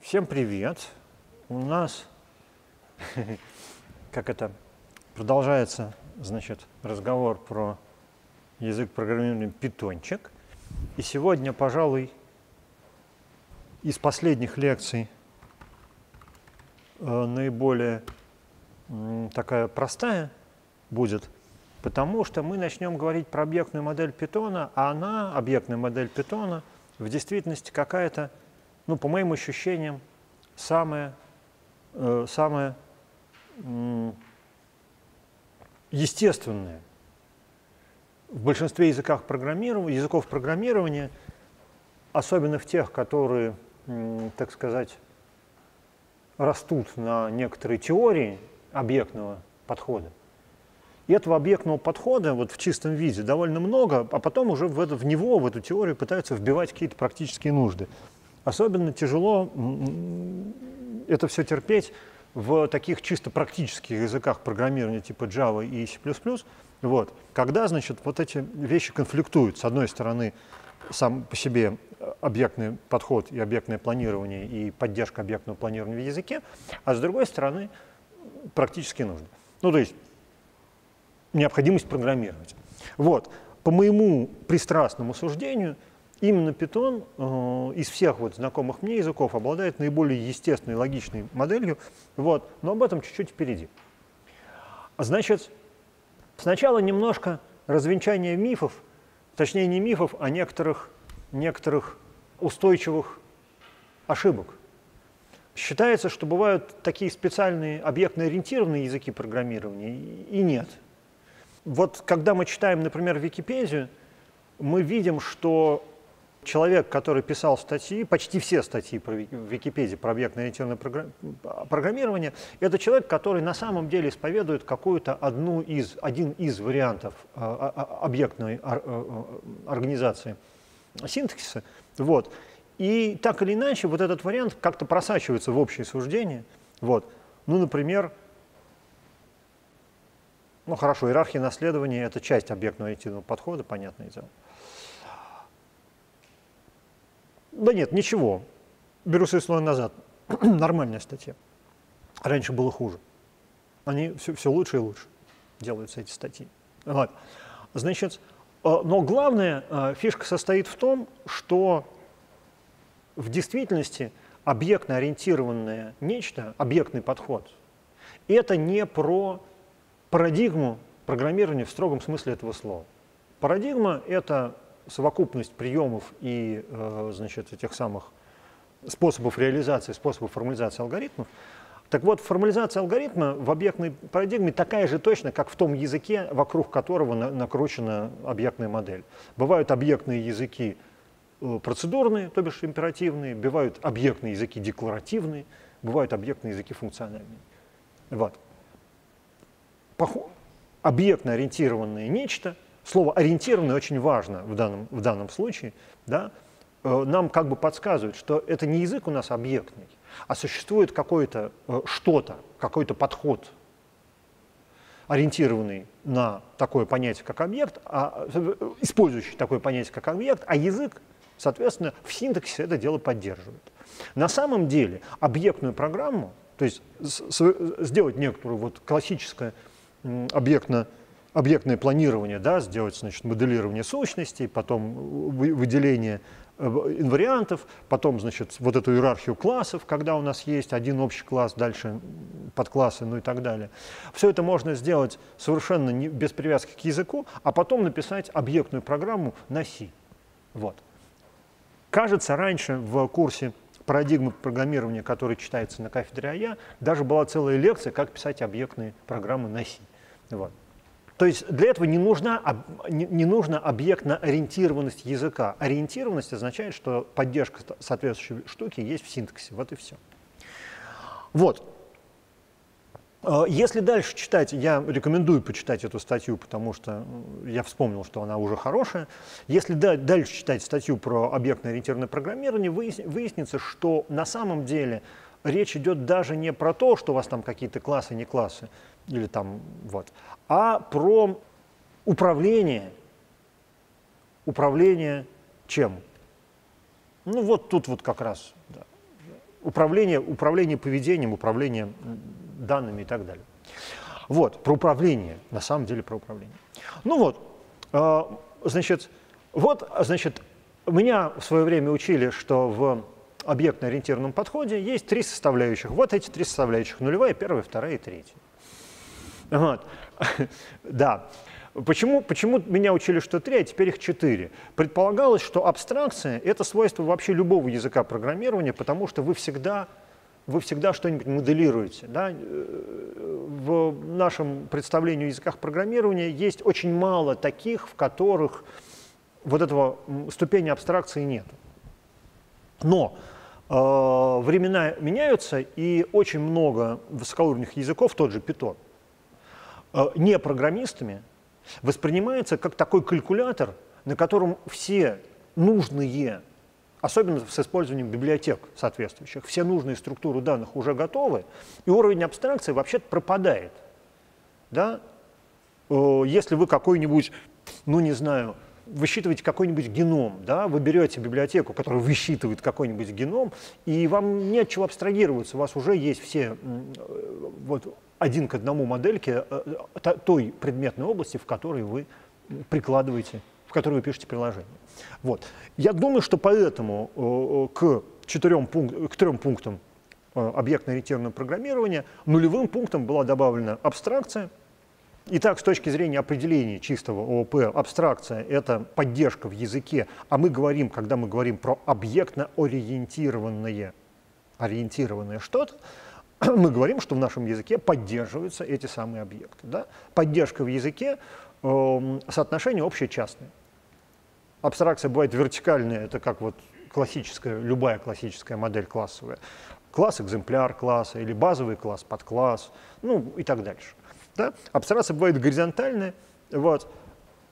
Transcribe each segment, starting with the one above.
Всем привет! У нас, как это, продолжается, значит, разговор про язык программирования питончик. И сегодня, пожалуй, из последних лекций э, наиболее такая простая будет, потому что мы начнем говорить про объектную модель питона, а она, объектная модель питона, в действительности какая-то ну, по моим ощущениям, самое, э, самое э, естественное в большинстве языках программирования, языков программирования, особенно в тех, которые, э, так сказать, растут на некоторой теории объектного подхода. И этого объектного подхода вот в чистом виде довольно много, а потом уже в, это, в него, в эту теорию пытаются вбивать какие-то практические нужды. Особенно тяжело это все терпеть в таких чисто практических языках программирования типа Java и C++, вот, когда, значит, вот эти вещи конфликтуют. С одной стороны, сам по себе объектный подход и объектное планирование и поддержка объектного планирования в языке, а с другой стороны, практически нужно. Ну, то есть необходимость программировать. Вот. По моему пристрастному суждению – Именно Python э, из всех вот знакомых мне языков обладает наиболее естественной, логичной моделью, вот, но об этом чуть-чуть впереди. Значит, сначала немножко развенчание мифов, точнее не мифов, а некоторых, некоторых устойчивых ошибок. Считается, что бывают такие специальные объектно-ориентированные языки программирования, и нет. Вот когда мы читаем, например, Википедию, мы видим, что Человек, который писал статьи, почти все статьи в Википедии про объектно-ориентированное программирование, это человек, который на самом деле исповедует какую-то одну из, один из вариантов а, а, а, объектной организации синтаксиса. Вот. И так или иначе вот этот вариант как-то просачивается в общее суждение. Вот. Ну, например, ну хорошо, иерархия наследования – это часть объектно ориентированного подхода, понятное дело. Да нет, ничего. Беру свои слова назад. Нормальная статья. Раньше было хуже. Они все, все лучше и лучше делаются эти статьи. Вот. Значит, э, но главная э, фишка состоит в том, что в действительности объектно-ориентированное нечто, объектный подход, это не про парадигму программирования в строгом смысле этого слова. Парадигма – это совокупность приемов и э, значит, этих самых способов реализации, способов формализации алгоритмов, так вот, формализация алгоритма в объектной парадигме такая же точно, как в том языке, вокруг которого на, накручена объектная модель. Бывают объектные языки э, процедурные, то бишь императивные, бывают объектные языки декларативные, бывают объектные языки функциональные. Вот. Объектно ориентированное нечто – слово «ориентированный» очень важно в данном, в данном случае, да, э, нам как бы подсказывает, что это не язык у нас объектный, а существует какое-то э, что-то, какой-то подход, ориентированный на такое понятие, как объект, а, э, использующий такое понятие, как объект, а язык, соответственно, в синтаксисе это дело поддерживает. На самом деле объектную программу, то есть сделать некоторую вот классическое объектно объектное планирование, да, сделать значит, моделирование сущностей, потом выделение э, инвариантов, потом значит, вот эту иерархию классов, когда у нас есть один общий класс, дальше подклассы, ну и так далее. Все это можно сделать совершенно не, без привязки к языку, а потом написать объектную программу на C. Вот. Кажется, раньше в курсе парадигмы программирования, который читается на кафедре АЯ, даже была целая лекция, как писать объектные программы на C. Вот. То есть для этого не нужна, не нужна объектно-ориентированность языка. Ориентированность означает, что поддержка соответствующей штуки есть в синтаксе. Вот и все. Вот. Э, если дальше читать, я рекомендую почитать эту статью, потому что я вспомнил, что она уже хорошая. Если дальше читать статью про объектно-ориентированное программирование, выяснится, что на самом деле речь идет даже не про то, что у вас там какие-то классы, не классы, или там вот, а про управление. Управление чем? Ну вот тут вот как раз. Да. управление, управление поведением, управление данными и так далее. Вот, про управление, на самом деле про управление. Ну вот, э, значит, вот, значит, меня в свое время учили, что в объектно-ориентированном подходе есть три составляющих. Вот эти три составляющих. Нулевая, первая, вторая и третья. Вот. Да. Почему, почему меня учили, что три, а теперь их четыре? Предполагалось, что абстракция — это свойство вообще любого языка программирования, потому что вы всегда, вы всегда что-нибудь моделируете. Да? В нашем представлении о языках программирования есть очень мало таких, в которых вот этого ступени абстракции нет. Но э, времена меняются, и очень много высокоуровневых языков, тот же Python, э, не программистами воспринимается как такой калькулятор, на котором все нужные, особенно с использованием библиотек соответствующих, все нужные структуры данных уже готовы, и уровень абстракции вообще-то пропадает. Да? Если вы какой-нибудь, ну не знаю, высчитываете какой-нибудь геном, да, вы берете библиотеку, которая высчитывает какой-нибудь геном, и вам не от чего абстрагироваться, у вас уже есть все вот, один к одному модельки э, э, той предметной области, в которой вы прикладываете, в которой вы пишете приложение. Вот. Я думаю, что поэтому э, к, четырем пунк к трем пунктам объектно-ориентированного программирования нулевым пунктом была добавлена абстракция. Итак, с точки зрения определения чистого ООП, абстракция — это поддержка в языке, а мы говорим, когда мы говорим про объектно-ориентированное ориентированное что-то, мы говорим, что в нашем языке поддерживаются эти самые объекты. Да? Поддержка в языке э, соотношение общее-частное. Абстракция бывает вертикальная, это как вот классическая, любая классическая модель классовая. Класс экземпляр класса или базовый класс, подкласс, ну и так дальше. Да? Абстракция бывает горизонтальная, вот,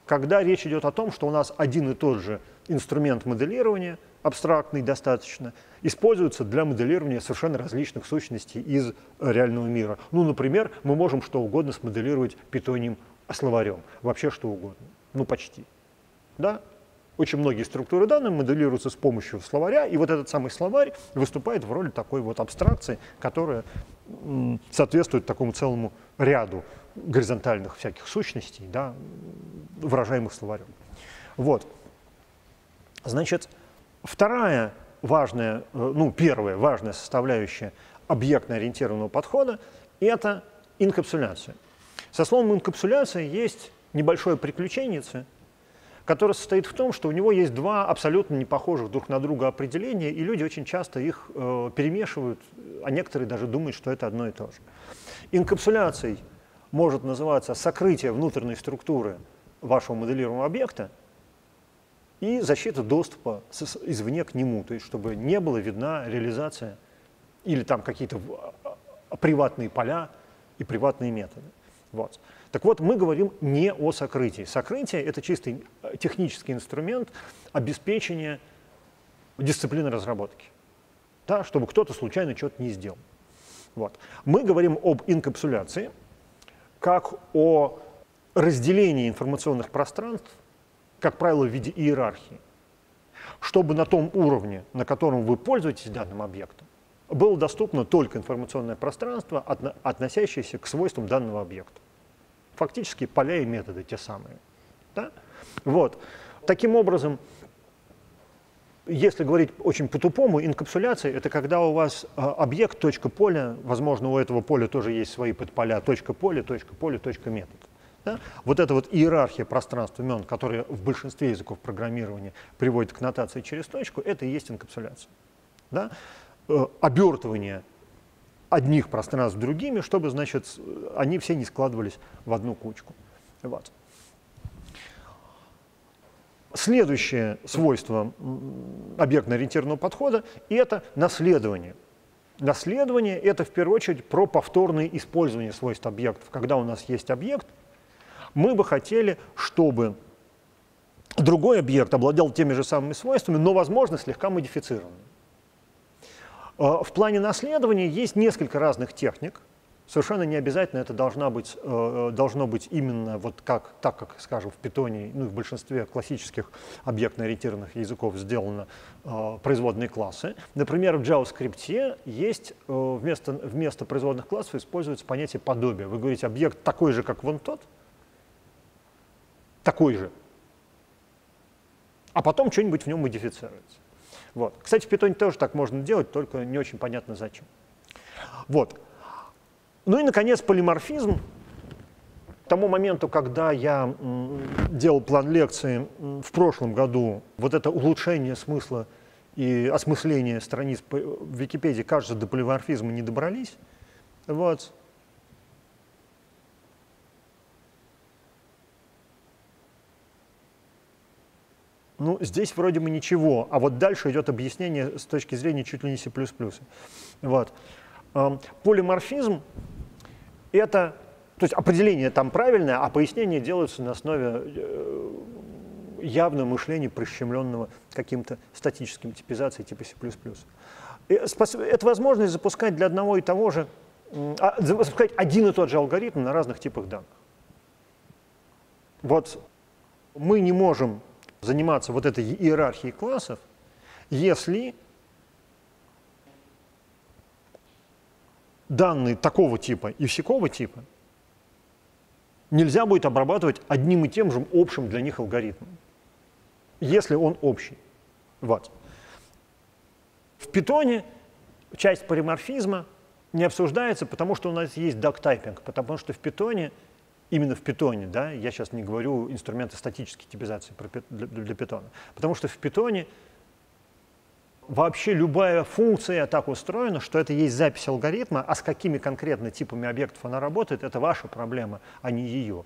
когда речь идет о том, что у нас один и тот же инструмент моделирования, абстрактный достаточно, используется для моделирования совершенно различных сущностей из реального мира. Ну, например, мы можем что угодно смоделировать питоним словарем, вообще что угодно, ну почти. Да? Очень многие структуры данных моделируются с помощью словаря, и вот этот самый словарь выступает в роли такой вот абстракции, которая соответствует такому целому ряду горизонтальных всяких сущностей, да, выражаемых словарем. Вот. Значит, вторая важная, э, ну, первая важная составляющая объектно-ориентированного подхода – это инкапсуляция. Со словом инкапсуляция есть небольшое приключение, которое состоит в том, что у него есть два абсолютно не похожих друг на друга определения, и люди очень часто их э, перемешивают, а некоторые даже думают, что это одно и то же. Инкапсуляцией может называться сокрытие внутренней структуры вашего моделируемого объекта, и защита доступа извне к нему, то есть чтобы не была видна реализация или там какие-то а, приватные поля и приватные методы. Вот. Так вот, мы говорим не о сокрытии. Сокрытие — это чистый э, технический инструмент обеспечения дисциплины разработки, да, чтобы кто-то случайно что-то не сделал. Вот. Мы говорим об инкапсуляции как о разделении информационных пространств как правило, в виде иерархии, чтобы на том уровне, на котором вы пользуетесь данным объектом, было доступно только информационное пространство, относящееся к свойствам данного объекта. Фактически поля и методы те самые. Да? Вот. Таким образом, если говорить очень по-тупому, инкапсуляция — это когда у вас а, объект, точка поля, возможно, у этого поля тоже есть свои подполя, точка поля, точка поля, точка метод. Да? Вот эта вот иерархия пространств имен, которая в большинстве языков программирования приводит к нотации через точку, это и есть инкапсуляция. Да? Э, обертывание одних пространств другими, чтобы, значит, они все не складывались в одну кучку. Вот. Следующее свойство объектно-ориентированного подхода – это наследование. Наследование – это в первую очередь про повторное использование свойств объектов. Когда у нас есть объект, мы бы хотели, чтобы другой объект обладал теми же самыми свойствами, но, возможно, слегка модифицированными. А, в плане наследования есть несколько разных техник. Совершенно не обязательно это должна быть, э, должно быть именно вот как, так, как, скажем, в питоне, ну и в большинстве классических объектно-ориентированных языков сделано э, производные классы. Например, в JavaScript есть э, вместо, вместо производных классов используется понятие подобия. Вы говорите, объект такой же, как вон тот, такой же, а потом что-нибудь в нем модифицируется. Вот. Кстати, в питоне тоже так можно делать, только не очень понятно зачем. Вот. Ну и, наконец, полиморфизм. К тому моменту, когда я делал план лекции в прошлом году, вот это улучшение смысла и осмысление страниц в Википедии, кажется, до полиморфизма не добрались. Вот. Ну, здесь вроде бы ничего, а вот дальше идет объяснение с точки зрения чуть ли не C++. Вот. Полиморфизм это, то есть определение там правильное, а пояснение делаются на основе э, явного мышления, прищемленного каким-то статическим типизацией типа C++. Это возможность запускать для одного и того же, а, запускать один и тот же алгоритм на разных типах данных. Вот мы не можем заниматься вот этой иерархией классов, если данные такого типа и всякого типа нельзя будет обрабатывать одним и тем же общим для них алгоритмом, если он общий. Вот. В питоне часть полиморфизма не обсуждается, потому что у нас есть дактайпинг, потому что в питоне, именно в питоне, да, я сейчас не говорю инструменты статической типизации для, питона, потому что в питоне вообще любая функция так устроена, что это есть запись алгоритма, а с какими конкретно типами объектов она работает, это ваша проблема, а не ее.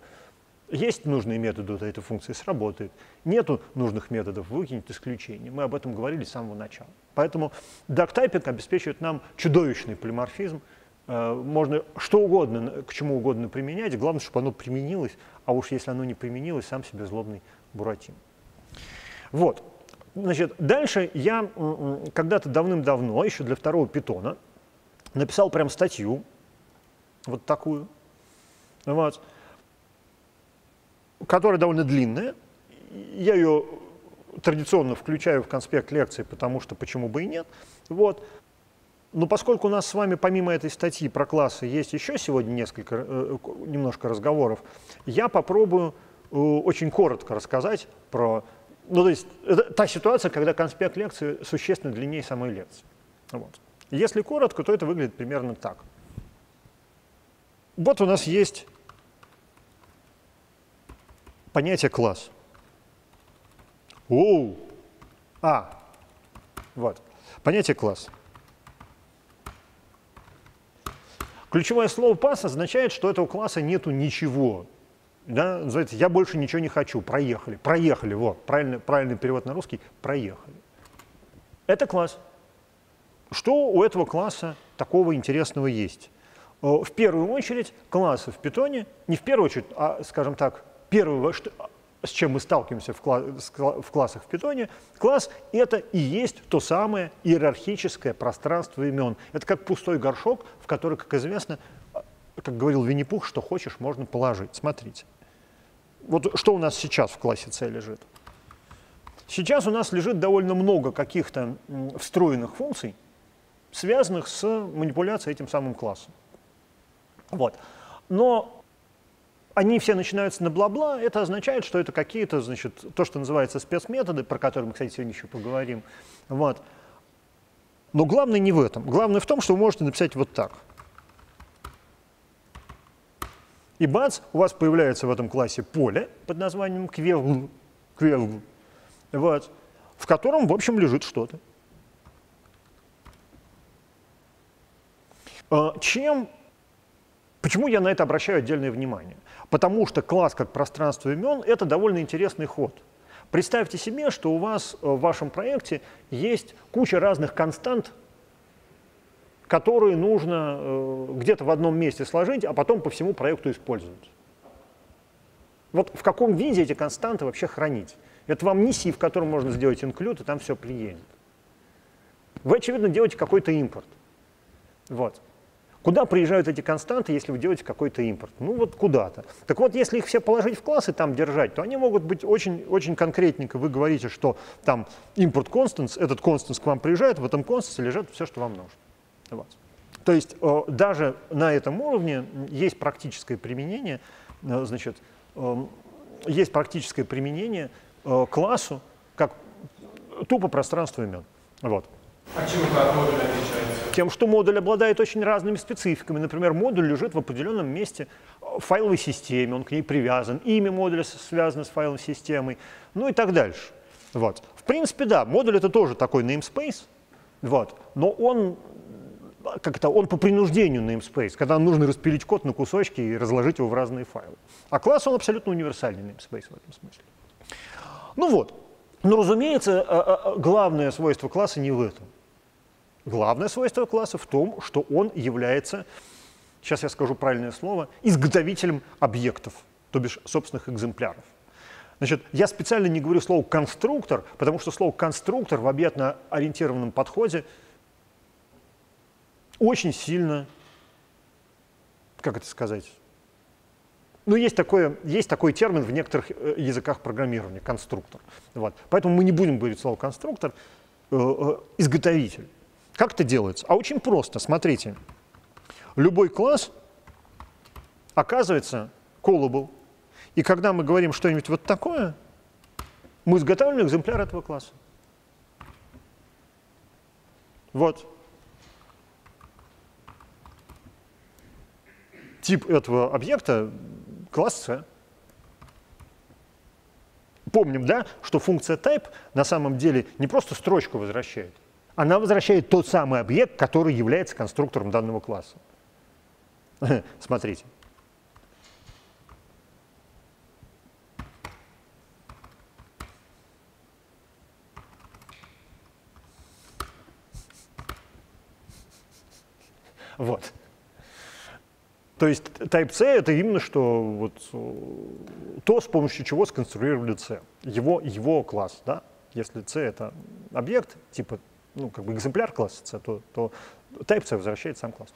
Есть нужные методы, вот эта функция сработает. Нету нужных методов, выкинет исключение. Мы об этом говорили с самого начала. Поэтому дактайпинг обеспечивает нам чудовищный полиморфизм. Э, можно что угодно, к чему угодно применять. Главное, чтобы оно применилось, а уж если оно не применилось, сам себе злобный буратин. Вот. Значит, дальше я когда-то давным-давно, еще для второго питона, написал прям статью, вот такую, вот, которая довольно длинная. Я ее традиционно включаю в конспект лекции, потому что почему бы и нет. Вот. Но поскольку у нас с вами помимо этой статьи про классы есть еще сегодня несколько, э, немножко разговоров, я попробую э, очень коротко рассказать про ну, то есть это та ситуация, когда конспект лекции существенно длиннее самой лекции. Вот. Если коротко, то это выглядит примерно так. Вот у нас есть понятие класс. Оу! А, вот. Понятие класс. Ключевое слово пас означает, что этого класса нету ничего да, называется «я больше ничего не хочу», проехали, проехали, вот, правильный, правильный перевод на русский, проехали. Это класс. Что у этого класса такого интересного есть? Э, в первую очередь классы в питоне, не в первую очередь, а, скажем так, первое, что, с чем мы сталкиваемся в, класс, в классах в питоне, класс — это и есть то самое иерархическое пространство имен. Это как пустой горшок, в который, как известно, как говорил Винни-Пух, что хочешь, можно положить. Смотрите. Вот что у нас сейчас в классе C лежит? Сейчас у нас лежит довольно много каких-то встроенных функций, связанных с манипуляцией этим самым классом. Вот. Но они все начинаются на бла-бла, это означает, что это какие-то, значит, то, что называется спецметоды, про которые мы, кстати, сегодня еще поговорим. Вот. Но главное не в этом. Главное в том, что вы можете написать вот так – И бац, у вас появляется в этом классе поле под названием квел, квел вот, в котором, в общем, лежит что-то. А, чем, почему я на это обращаю отдельное внимание? Потому что класс как пространство имен – это довольно интересный ход. Представьте себе, что у вас э, в вашем проекте есть куча разных констант, которые нужно э, где-то в одном месте сложить, а потом по всему проекту использовать. Вот в каком виде эти константы вообще хранить? Это вам не C, в котором можно сделать инклюд, и там все приедет. Вы, очевидно, делаете какой-то импорт. Вот. Куда приезжают эти константы, если вы делаете какой-то импорт? Ну вот куда-то. Так вот, если их все положить в классы там держать, то они могут быть очень, очень конкретненько. Вы говорите, что там импорт constants, этот constants к вам приезжает, в этом constants лежит все, что вам нужно. Вот. То есть э, даже на этом уровне есть практическое применение, э, значит, э, есть практическое применение э, классу как тупо пространство имен. Вот. А чем это? Тем, что модуль обладает очень разными спецификами. Например, модуль лежит в определенном месте в файловой системе, он к ней привязан, имя модуля связано с файловой системой, ну и так дальше. Вот. В принципе, да, модуль это тоже такой namespace, вот, но он как это, он по принуждению namespace, когда нужно распилить код на кусочки и разложить его в разные файлы. А класс, он абсолютно универсальный namespace в этом смысле. Ну вот. Но, разумеется, а, а, а, главное свойство класса не в этом. Главное свойство класса в том, что он является, сейчас я скажу правильное слово, изготовителем объектов, то бишь собственных экземпляров. Значит, я специально не говорю слово «конструктор», потому что слово «конструктор» в объектно-ориентированном подходе очень сильно, как это сказать, ну, есть, такое, есть такой термин в некоторых э, языках программирования – конструктор. Вот. Поэтому мы не будем говорить слово «конструктор», э, э, «изготовитель». Как это делается? А очень просто. Смотрите. Любой класс оказывается callable. И когда мы говорим что-нибудь вот такое, мы изготавливаем экземпляр этого класса. Вот. Тип этого объекта класс C. Помним, да, что функция type на самом деле не просто строчку возвращает, она возвращает тот самый объект, который является конструктором данного класса. Смотрите. Вот. То есть Type C это именно что вот то, с помощью чего сконструировали C, его, его класс. Да? Если C это объект, типа ну, как бы экземпляр класса C, то, то Type C возвращает сам класс.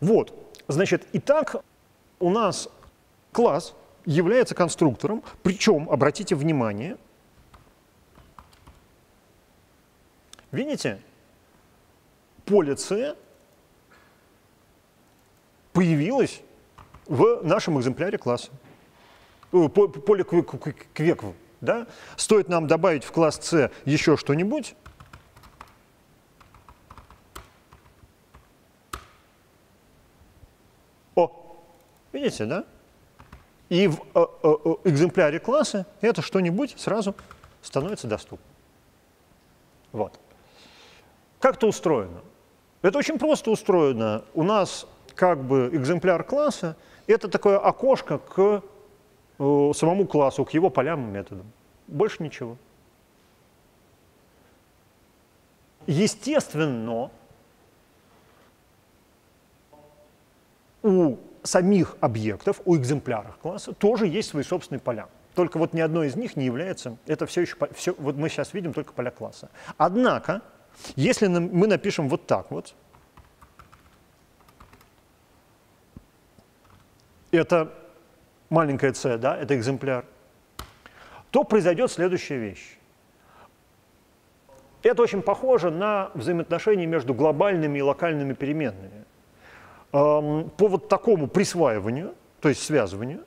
Вот, значит, итак, у нас класс является конструктором, причем, обратите внимание, видите, поле C появилась в нашем экземпляре класса. Э, поле квекв. Да? Стоит нам добавить в класс C еще что-нибудь, О, видите, да? И в э, э, э экземпляре класса это что-нибудь сразу становится доступным. Вот. Как это устроено? Это очень просто устроено. У нас как бы экземпляр класса — это такое окошко к самому классу, к его полям и методам. Больше ничего. Естественно, у самих объектов, у экземпляров класса тоже есть свои собственные поля. Только вот ни одно из них не является, это все еще, все, вот мы сейчас видим только поля класса. Однако, если мы напишем вот так вот, это маленькое c, да, это экземпляр, то произойдет следующая вещь. Это очень похоже на взаимоотношения между глобальными и локальными переменными. По вот такому присваиванию, то есть связыванию,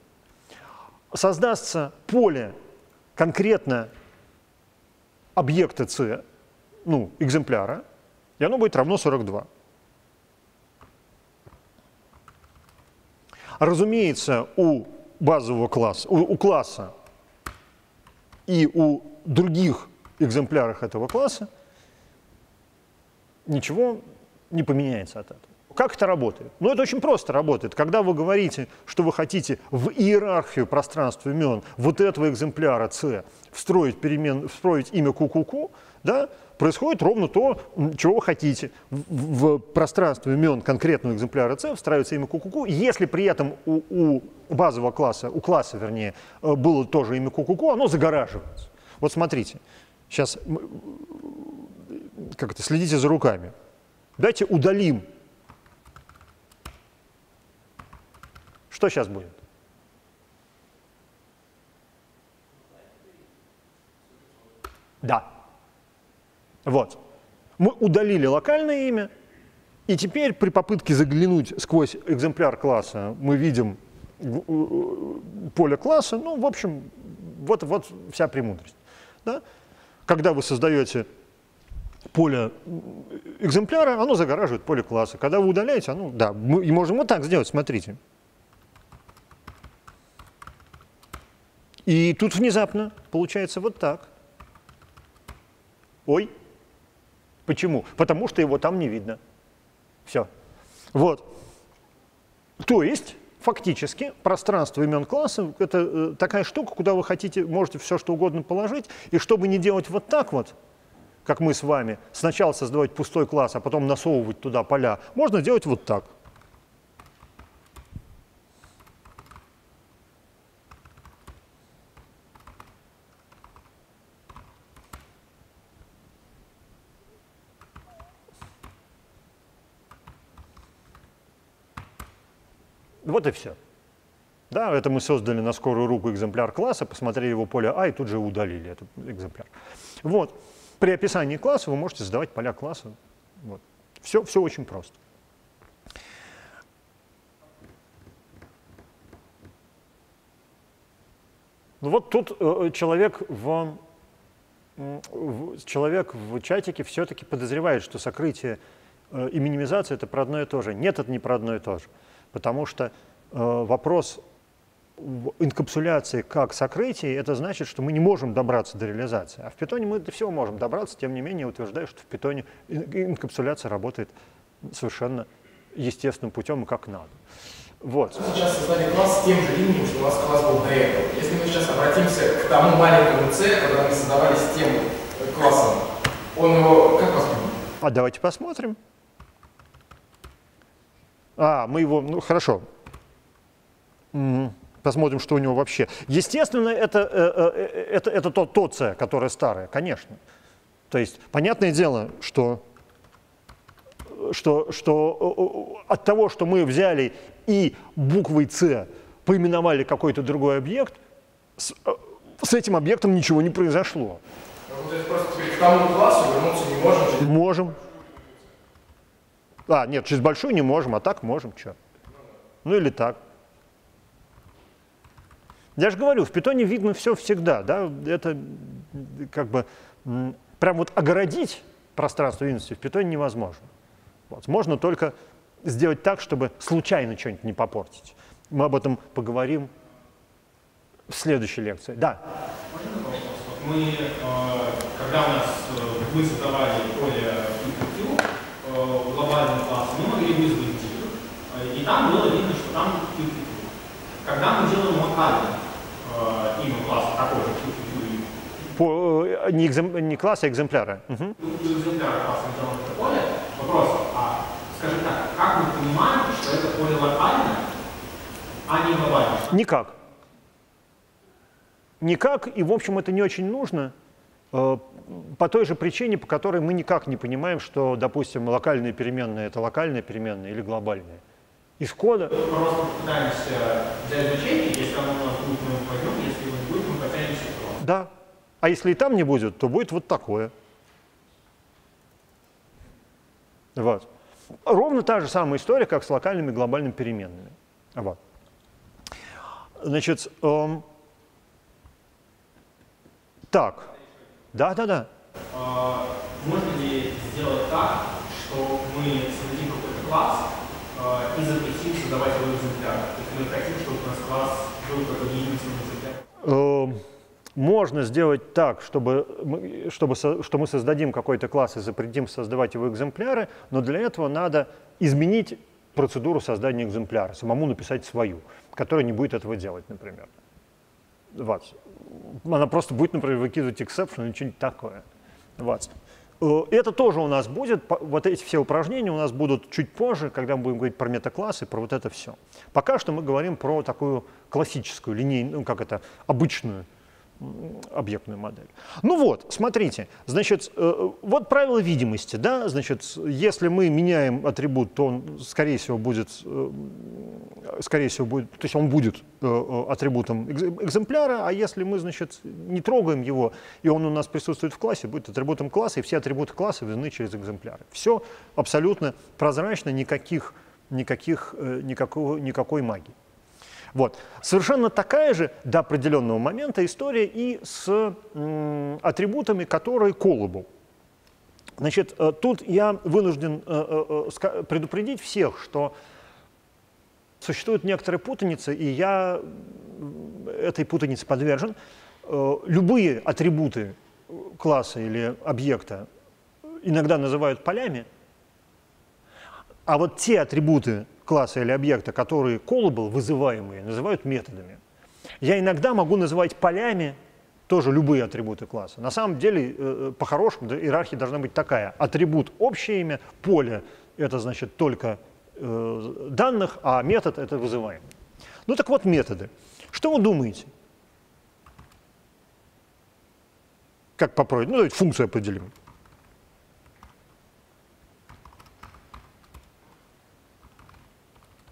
создастся поле конкретно объекта c, ну, экземпляра, и оно будет равно 42. Разумеется, у базового класса, у, у класса и у других экземплярах этого класса ничего не поменяется от этого. Как это работает? Ну, это очень просто работает. Когда вы говорите, что вы хотите в иерархию пространства имен вот этого экземпляра C встроить, перемен, встроить имя ку-ку-ку, да, происходит ровно то, чего вы хотите. В, в пространство имен конкретного экземпляра C встраивается имя ку-ку-ку. Если при этом у, у базового класса, у класса, вернее, э, было тоже имя ку-ку-ку, оно загораживается. Вот смотрите, сейчас как это, следите за руками. Давайте удалим Что сейчас будет? Да. Вот. Мы удалили локальное имя, и теперь при попытке заглянуть сквозь экземпляр класса мы видим поле класса. Ну, в общем, вот, вот вся премудрость. Да? Когда вы создаете поле экземпляра, оно загораживает поле класса. Когда вы удаляете, оно, да, мы можем вот так сделать, смотрите. И тут внезапно получается вот так. Ой. Почему? Потому что его там не видно. Все. Вот. То есть, фактически, пространство имен класса – это э, такая штука, куда вы хотите, можете все что угодно положить. И чтобы не делать вот так вот, как мы с вами, сначала создавать пустой класс, а потом насовывать туда поля, можно делать вот так – Вот и все. Да, это мы создали на скорую руку экземпляр класса, посмотрели его поле А и тут же удалили этот экземпляр. Вот. При описании класса вы можете задавать поля класса. Вот. Все, все очень просто. Ну вот тут э, человек в, в, человек в чатике все-таки подозревает, что сокрытие э, и минимизация это про одно и то же. Нет, это не про одно и то же потому что э, вопрос инкапсуляции как сокрытии, это значит, что мы не можем добраться до реализации. А в питоне мы до всего можем добраться, тем не менее утверждаю, что в питоне инкапсуляция работает совершенно естественным путем и как надо. Вот. Мы сейчас создали класс с тем же именем, что у нас класс был до этого. Если мы сейчас обратимся к тому маленькому C, когда мы создавали с тем классом, он его как воспримет? А давайте посмотрим. А, мы его, ну хорошо. Посмотрим, что у него вообще. Естественно, это, э, э, это, это то, то C, которое старое, конечно. То есть, понятное дело, что, что, что от того, что мы взяли и буквой C поименовали какой-то другой объект, с, э, с этим объектом ничего не произошло. Ну, то есть просто к тому классу вернуться не можем? Можем. А, нет, через большую не можем, а так можем, что? Ну или так. Я же говорю, в питоне видно все всегда, да, это как бы прям вот огородить пространство видимости в питоне невозможно. Вот. Можно только сделать так, чтобы случайно что-нибудь не попортить. Мы об этом поговорим в следующей лекции. Да. Можно вопрос? Мы, э, когда у нас э, мы создавали поле глобальный класс, мы могли вызвать типы, и там было видно, что там типы. Когда мы делаем локальный э, имя класса такой же по, э, не, экзем, не класса, а экземпляра. Угу. Экземпляра класса мы делаем это поле. Вопрос, а скажем так, как мы понимаем, что это поле локальное, а не глобальное? Никак. Никак, и в общем это не очень нужно. Э, по той же причине, по которой мы никак не понимаем, что, допустим, локальные переменные – это локальные переменные или глобальные. Из кода… Мы просто пытаемся взять значение, если оно у нас будет, мы поймем, если его не будет, мы потянем все Да. А если и там не будет, то будет вот такое. Вот. Ровно та же самая история, как с локальными глобальными переменными. Вот. Значит, эм, так, да, да, да. А, можно ли сделать так, что мы создадим какой-то класс и запретим создавать его экземпляр? То есть мы хотим, чтобы у нас класс был как единственный? Эм, можно сделать так, чтобы, чтобы что мы создадим какой-то класс и запретим создавать его экземпляры, но для этого надо изменить процедуру создания экземпляра, самому написать свою, которая не будет этого делать, например. Вот она просто будет, например, выкидывать exception или что-нибудь такое. Вот. Э, это тоже у нас будет, вот эти все упражнения у нас будут чуть позже, когда мы будем говорить про метаклассы, про вот это все. Пока что мы говорим про такую классическую, линейную, ну как это, обычную объектную модель. Ну вот, смотрите, значит, э, вот правило видимости, да, значит, если мы меняем атрибут, то он, скорее всего, будет, э, скорее всего, будет, то есть он будет э, атрибутом экземпляра, а если мы, значит, не трогаем его, и он у нас присутствует в классе, будет атрибутом класса, и все атрибуты класса видны через экземпляры. Все абсолютно прозрачно, никаких, никаких, никакого, никакой магии. Вот. Совершенно такая же до определенного момента история и с атрибутами, которые callable. Значит, э, тут я вынужден э, э, предупредить всех, что существует некоторая путаница, и я этой путанице подвержен. Любые атрибуты класса или объекта иногда называют полями, а вот те атрибуты класса или объекта, которые callable, вызываемые, называют методами. Я иногда могу называть полями тоже любые атрибуты класса. На самом деле, э, э, по-хорошему, иерархия должна быть такая. Атрибут – общее имя, поле – это значит только э, данных, а метод – это вызываемый. Ну так вот методы. Что вы думаете? Как попробовать? Ну давайте функцию определим.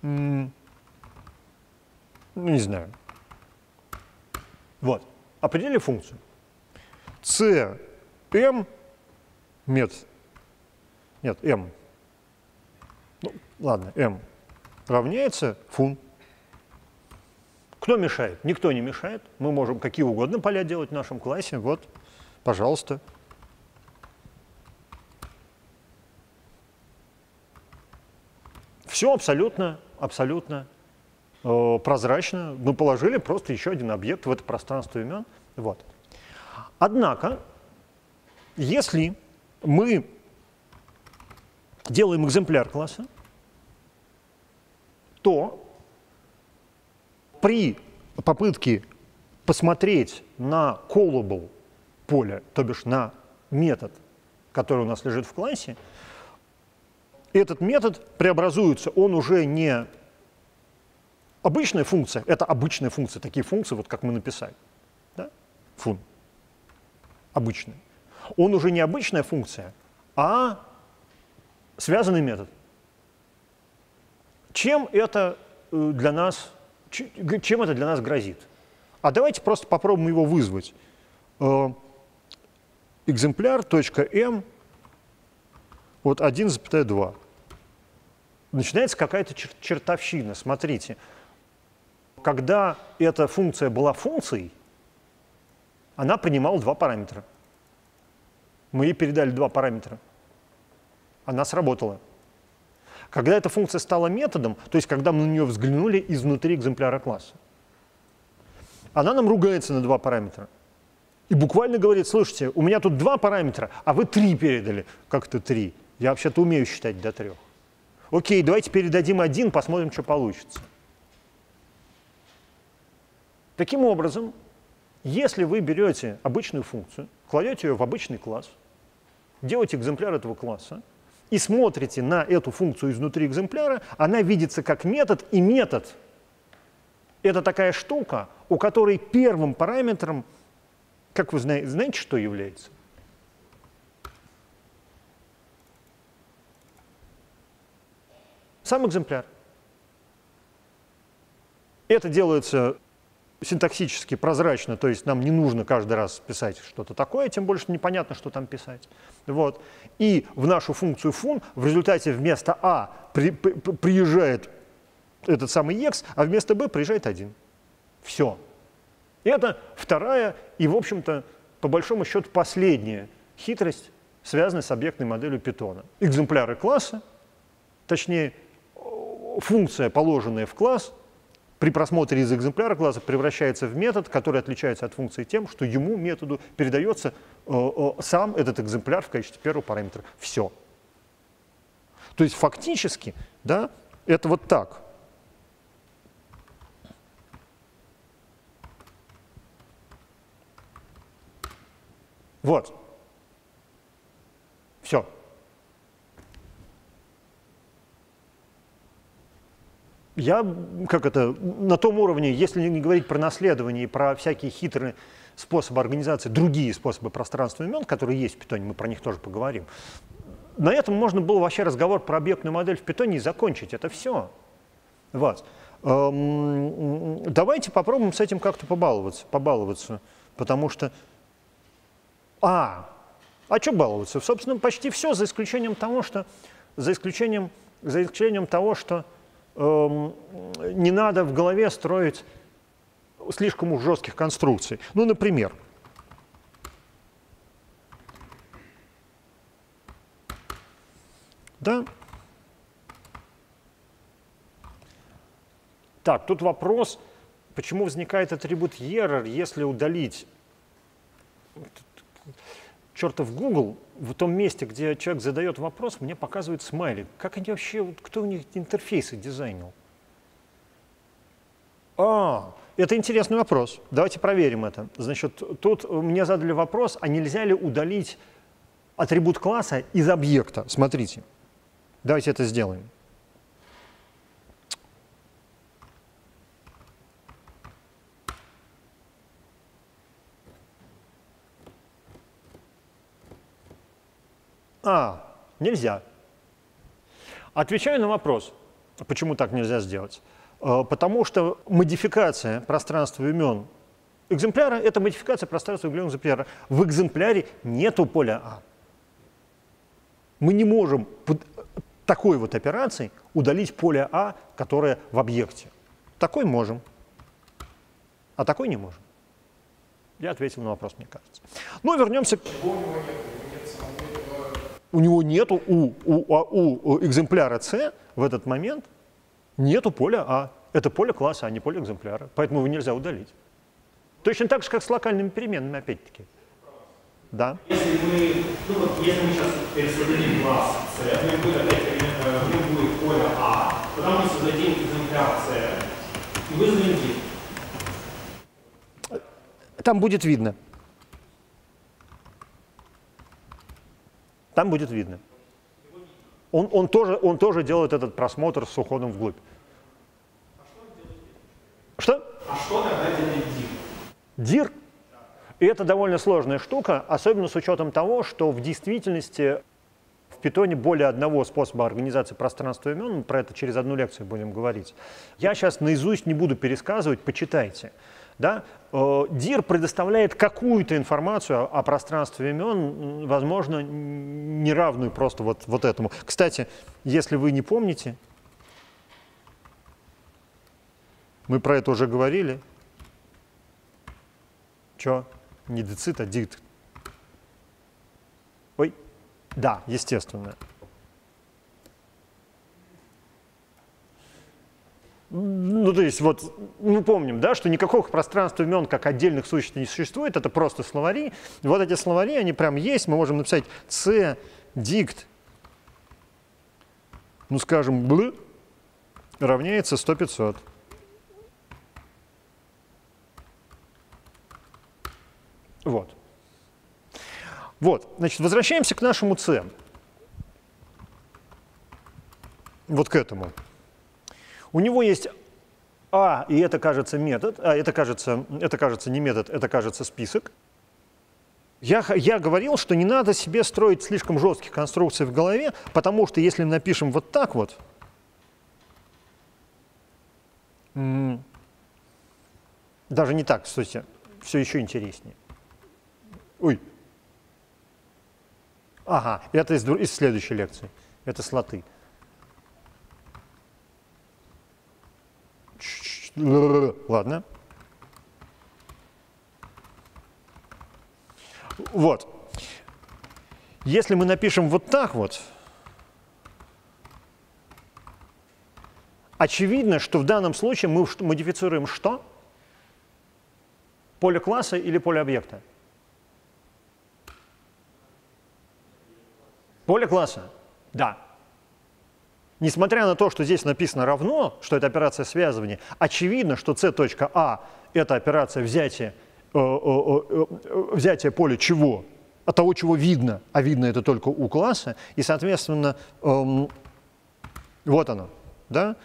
Ну, не знаю. Вот определили функцию. c m метод. Нет, m. Ну, ладно, m равняется фун. Кто мешает? Никто не мешает. Мы можем какие угодно поля делать в нашем классе. Вот, пожалуйста. Все абсолютно, абсолютно Э, прозрачно. Мы положили просто еще один объект в это пространство имен. Вот. Однако, если мы делаем экземпляр класса, то при попытке посмотреть на callable поле, то бишь на метод, который у нас лежит в классе, этот метод преобразуется, он уже не Обычная функция — это обычная функция, такие функции, вот как мы написали. Да? Фун. Обычная. Он уже не обычная функция, а связанный метод. Чем это э, для нас, чем это для нас грозит? А давайте просто попробуем его вызвать. Э, экземпляр.m вот 1,2. Начинается какая-то чертовщина. Смотрите, когда эта функция была функцией, она принимала два параметра. Мы ей передали два параметра. Она сработала. Когда эта функция стала методом, то есть когда мы на нее взглянули изнутри экземпляра класса, она нам ругается на два параметра. И буквально говорит, слушайте, у меня тут два параметра, а вы три передали. Как то три? Я вообще-то умею считать до трех. Окей, давайте передадим один, посмотрим, что получится. Таким образом, если вы берете обычную функцию, кладете ее в обычный класс, делаете экземпляр этого класса и смотрите на эту функцию изнутри экземпляра, она видится как метод, и метод — это такая штука, у которой первым параметром, как вы знаете, знаете, что является? Сам экземпляр. Это делается синтаксически прозрачно, то есть нам не нужно каждый раз писать что-то такое, тем больше непонятно, что там писать. Вот. И в нашу функцию fun в результате вместо а при, при, приезжает этот самый x, а вместо b приезжает один. Все. Это вторая и, в общем-то, по большому счету, последняя хитрость, связанная с объектной моделью питона. Экземпляры класса, точнее, функция, положенная в класс, при просмотре из экземпляра класса превращается в метод, который отличается от функции тем, что ему, методу, передается э, э, сам этот экземпляр в качестве первого параметра. Все. То есть фактически да, это вот так. Вот. Все. Я, как это, на том уровне, если не говорить про наследование и про всякие хитрые способы организации, другие способы пространства имен, которые есть в питоне, мы про них тоже поговорим, на этом можно было вообще разговор про объектную модель в питоне и закончить. Это все. Вот. Эм, давайте попробуем с этим как-то побаловаться, побаловаться, потому что... А, а что баловаться? Собственно, почти все, за исключением того, что, за исключением, за исключением того, что не надо в голове строить слишком уж жестких конструкций. Ну, например, да, Так, тут вопрос, почему возникает атрибут error, если удалить чертов Google, в том месте, где человек задает вопрос, мне показывает смайлик. Как они вообще, кто у них интерфейсы дизайнил? А, это интересный вопрос. Давайте проверим это. Значит, тут мне задали вопрос, а нельзя ли удалить атрибут класса из объекта? Смотрите. Давайте это сделаем. А, нельзя. Отвечаю на вопрос, почему так нельзя сделать. Э, потому что модификация пространства имен экземпляра – это модификация пространства имен экземпляра. В экземпляре нету поля А. Мы не можем под такой вот операцией удалить поле А, которое в объекте. Такой можем, а такой не можем. Я ответил на вопрос, мне кажется. Ну, вернемся... Чего у него нет? у а, у, у экземпляра C в этот момент нету поля А. Это поле класса, а не поле экземпляра. Поэтому его нельзя удалить. Точно так же, как с локальными переменными, опять-таки. Да. Если мы, ну вот, если мы сейчас пересоздадим класс C, в нем будет опять э, в нем будет поле А, тогда мы создадим экземпляр C и вызовем div. Там будет видно. Там будет видно. Он, он, тоже, он тоже делает этот просмотр с уходом вглубь. Что? А что тогда делает DIR? DIR? И это довольно сложная штука, особенно с учетом того, что в действительности в питоне более одного способа организации пространства имен, мы про это через одну лекцию будем говорить. Я сейчас наизусть не буду пересказывать, почитайте. Да? Э, предоставляет какую-то информацию о пространстве имен, возможно, неравную просто вот, вот этому. Кстати, если вы не помните, мы про это уже говорили. Че? Не децит, а дикт. Ой, да, естественно. Ну, то есть вот мы помним, да, что никакого пространства имен как отдельных сущностей не существует, это просто словари. Вот эти словари, они прям есть, мы можем написать c, дикт, ну, скажем, бл равняется 100-500. Вот. Вот, значит, возвращаемся к нашему c. Вот к этому. У него есть А, и это кажется метод, а это кажется, это кажется не метод, это кажется список. Я, я говорил, что не надо себе строить слишком жестких конструкций в голове, потому что если напишем вот так вот, даже не так, кстати, все еще интереснее. Ой. Ага, это из, из следующей лекции. Это слоты. Ладно. Вот. Если мы напишем вот так вот, очевидно, что в данном случае мы модифицируем что? Поле класса или поле объекта? Поле класса. Да. Несмотря на то, что здесь написано равно, что это операция связывания, очевидно, что c.a – это операция взятия, э, э, э, взятия поля чего? От того, чего видно, а видно это только у класса, и, соответственно, эм, вот оно, да?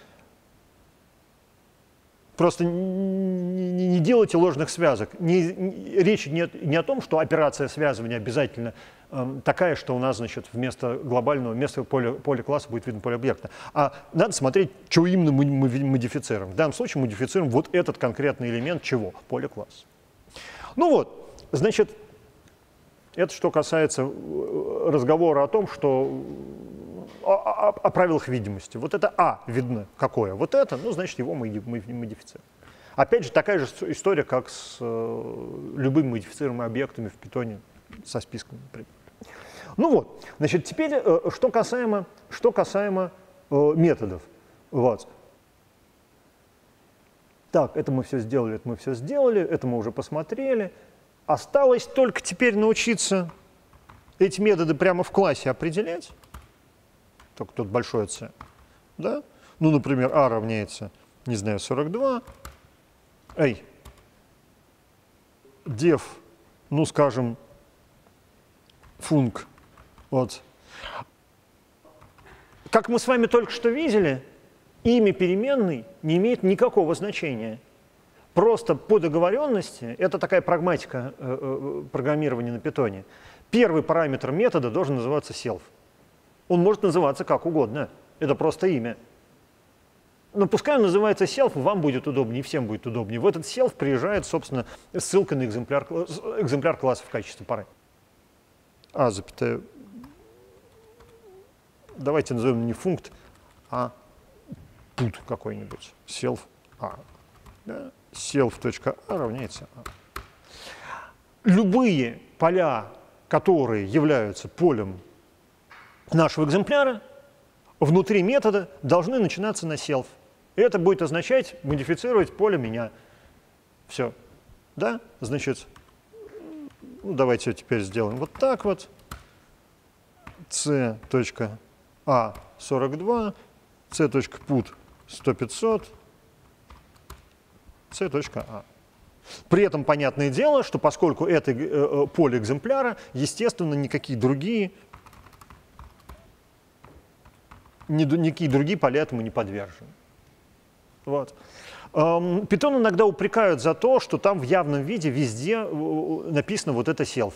Просто не, не делайте ложных связок. Не, не, речь не, не о том, что операция связывания обязательно такая, что у нас, значит, вместо глобального, вместо поля, поля класса будет видно поле объекта. А надо смотреть, что именно мы, мы модифицируем. В данном случае модифицируем вот этот конкретный элемент чего? Поле класса. Ну вот, значит, это что касается э, разговора о том, что о, о, о правилах видимости. Вот это А видно какое. Вот это, ну, значит, его мы, мы модифицируем. Опять же, такая же история, как с э, любыми модифицируемыми объектами в питоне со списком, например. Ну вот, значит, теперь, э, что касаемо, что касаемо э, методов. Вот. Так, это мы все сделали, это мы все сделали, это мы уже посмотрели. Осталось только теперь научиться эти методы прямо в классе определять. Только тут большое C. Да? Ну, например, А равняется, не знаю, 42, эй, def, ну, скажем, функ, вот. Как мы с вами только что видели, имя переменной не имеет никакого значения. Просто по договоренности, это такая прагматика э, э, программирования на питоне, первый параметр метода должен называться self. Он может называться как угодно, это просто имя. Но пускай он называется self, вам будет удобнее, всем будет удобнее. В этот self приезжает, собственно, ссылка на экземпляр, экземпляр класса в качестве пары. А, запятая. Давайте назовем не функт, а тут какой-нибудь. self а. Да? self.a равняется а. Любые поля, которые являются полем нашего экземпляра, внутри метода должны начинаться на self. Это будет означать модифицировать поле меня. Все. Да? Значит, ну, давайте теперь сделаем вот так вот. c.a42, c.put 100-500, c.a. При этом понятное дело, что поскольку это э, э, поле экземпляра, естественно, никакие другие, никакие другие поля этому не подвержены. Вот. Питон иногда упрекают за то, что там в явном виде везде э, написано вот это self.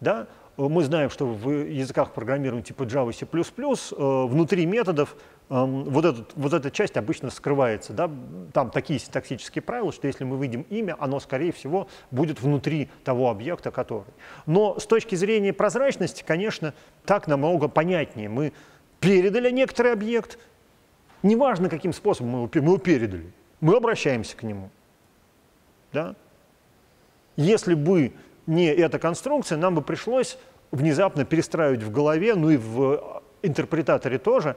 Да? Мы знаем, что в языках программирования типа Java, C++, э, внутри методов вот, этот, вот эта часть обычно скрывается. Да? Там такие синтаксические правила, что если мы видим имя, оно, скорее всего, будет внутри того объекта, который. Но с точки зрения прозрачности, конечно, так намного понятнее. Мы передали некоторый объект, Неважно, каким способом мы его, мы его передали, мы обращаемся к нему. Да? Если бы не эта конструкция, нам бы пришлось внезапно перестраивать в голове, ну и в интерпретаторе тоже,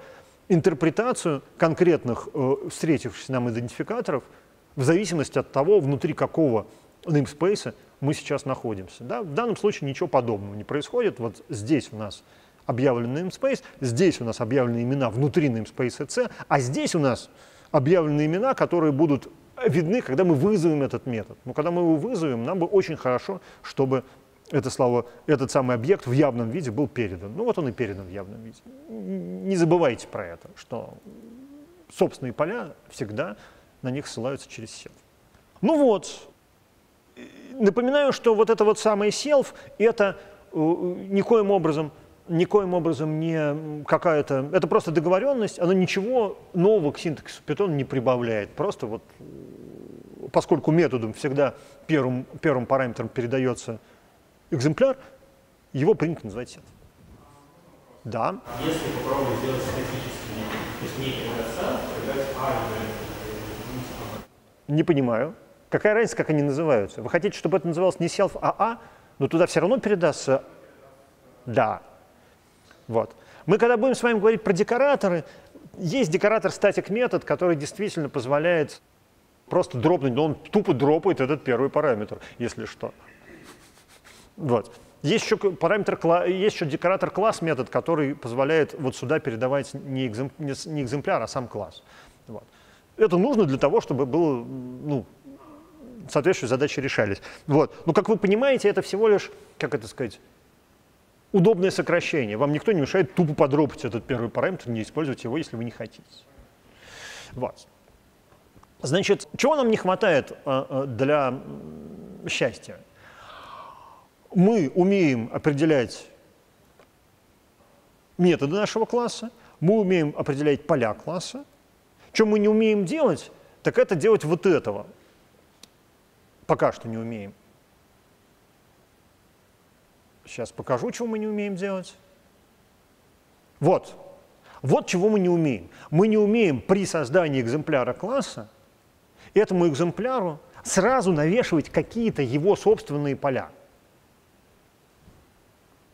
интерпретацию конкретных э, встретившихся нам идентификаторов в зависимости от того, внутри какого namespace мы сейчас находимся. Да? В данном случае ничего подобного не происходит. Вот здесь у нас объявлен namespace, здесь у нас объявлены имена внутри namespace C, а здесь у нас объявлены имена, которые будут видны, когда мы вызовем этот метод. Но когда мы его вызовем, нам бы очень хорошо, чтобы это слово, этот самый объект в явном виде был передан. Ну вот он и передан в явном виде. Не забывайте про это, что собственные поля всегда на них ссылаются через self. Ну вот, напоминаю, что вот это вот самое self, это э, никоим образом никоим образом не какая-то... Это просто договоренность, она ничего нового к синтаксису Python не прибавляет. Просто вот поскольку методом всегда первым, первым параметром передается экземпляр, его принято называть сет. Да. Если попробовать сделать то есть передать А Не понимаю. Какая разница, как они называются? Вы хотите, чтобы это называлось не self, а А, но туда все равно передастся да. Вот. Мы когда будем с вами говорить про декораторы, есть декоратор статик метод, который действительно позволяет просто дропнуть, но он тупо дропает этот первый параметр, если что. Вот. Есть еще параметр, есть еще декоратор класс метод, который позволяет вот сюда передавать не, экзем, не экземпляр, а сам класс. Вот. Это нужно для того, чтобы было, ну, соответствующие задачи решались. Вот. Но, как вы понимаете, это всего лишь, как это сказать, удобное сокращение. Вам никто не мешает тупо подробить этот первый параметр, не использовать его, если вы не хотите. Вот. Значит, чего нам не хватает э, э, для счастья? Мы умеем определять методы нашего класса, мы умеем определять поля класса. Чем мы не умеем делать, так это делать вот этого. Пока что не умеем. Сейчас покажу, чего мы не умеем делать. Вот. Вот чего мы не умеем. Мы не умеем при создании экземпляра класса этому экземпляру сразу навешивать какие-то его собственные поля.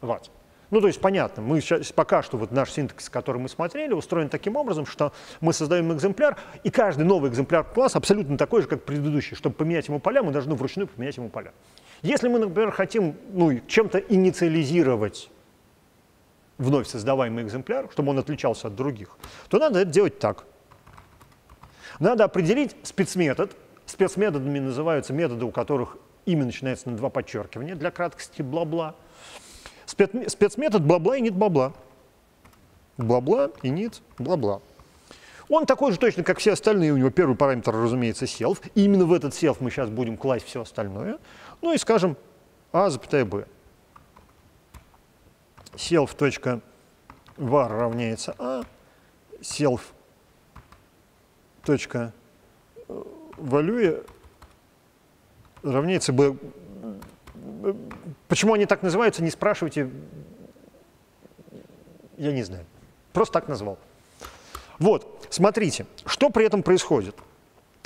Вот. Ну, то есть понятно, мы сейчас пока что вот наш синтакс, который мы смотрели, устроен таким образом, что мы создаем экземпляр, и каждый новый экземпляр класса абсолютно такой же, как предыдущий. Чтобы поменять ему поля, мы должны вручную поменять ему поля. Если мы, например, хотим ну, чем-то инициализировать вновь создаваемый экземпляр, чтобы он отличался от других, то надо это делать так. Надо определить спецметод. Спецметодами называются методы, у которых имя начинается на два подчеркивания для краткости бла-бла. Спецметод бла-бла и нет бла-бла. Бла-бла и нет бла-бла. Он такой же точно, как все остальные. У него первый параметр, разумеется, self. И именно в этот self мы сейчас будем класть все остальное. Ну и скажем а, запятая b. self.var равняется а, self точка value равняется b. Почему они так называются, не спрашивайте. Я не знаю. Просто так назвал. Вот, смотрите, что при этом происходит.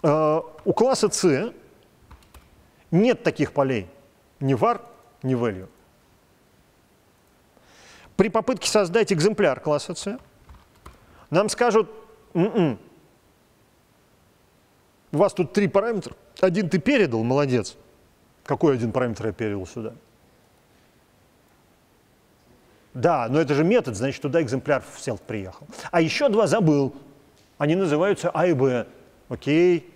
Uh, у класса C нет таких полей ни var, ни value. При попытке создать экземпляр класса C нам скажут, М «М-м, -м, у вас тут три параметра. Один ты передал, молодец. Какой один параметр я передал сюда? Да, но это же метод, значит, туда экземпляр в селф приехал. А еще два забыл. Они называются А и Б. Окей.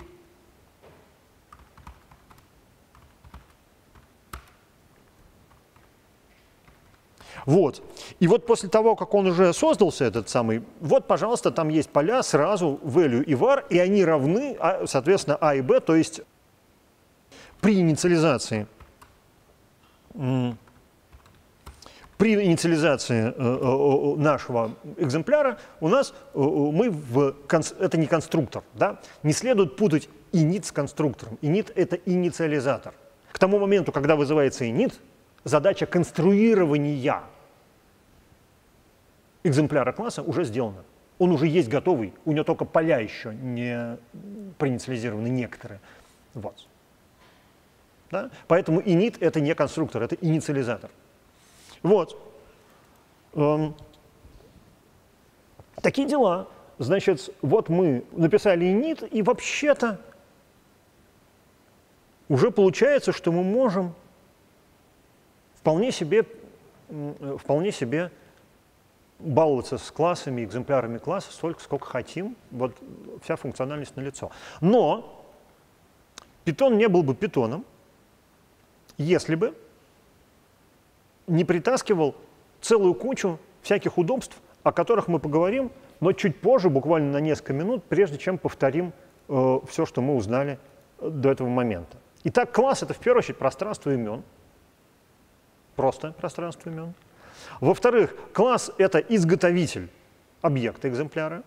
Вот. И вот после того, как он уже создался, этот самый, вот, пожалуйста, там есть поля сразу value и var, и они равны, а, соответственно, a и b, то есть при инициализации при инициализации э, э, нашего экземпляра у нас э, мы в это не конструктор, да? Не следует путать init с конструктором. Init — это инициализатор. К тому моменту, когда вызывается init, задача конструирования экземпляра класса уже сделана. Он уже есть готовый, у него только поля еще не проинициализированы некоторые. Вот. Да? Поэтому init — это не конструктор, это инициализатор. Вот. Эм. Такие дела. Значит, вот мы написали init, и вообще-то уже получается, что мы можем вполне себе, вполне себе баловаться с классами, экземплярами класса столько, сколько хотим. Вот вся функциональность налицо. Но питон не был бы питоном, если бы не притаскивал целую кучу всяких удобств, о которых мы поговорим, но чуть позже, буквально на несколько минут, прежде чем повторим э, все, что мы узнали до этого момента. Итак, класс — это в первую очередь пространство имен, просто пространство имен. Во-вторых, класс — это изготовитель объекта экземпляра.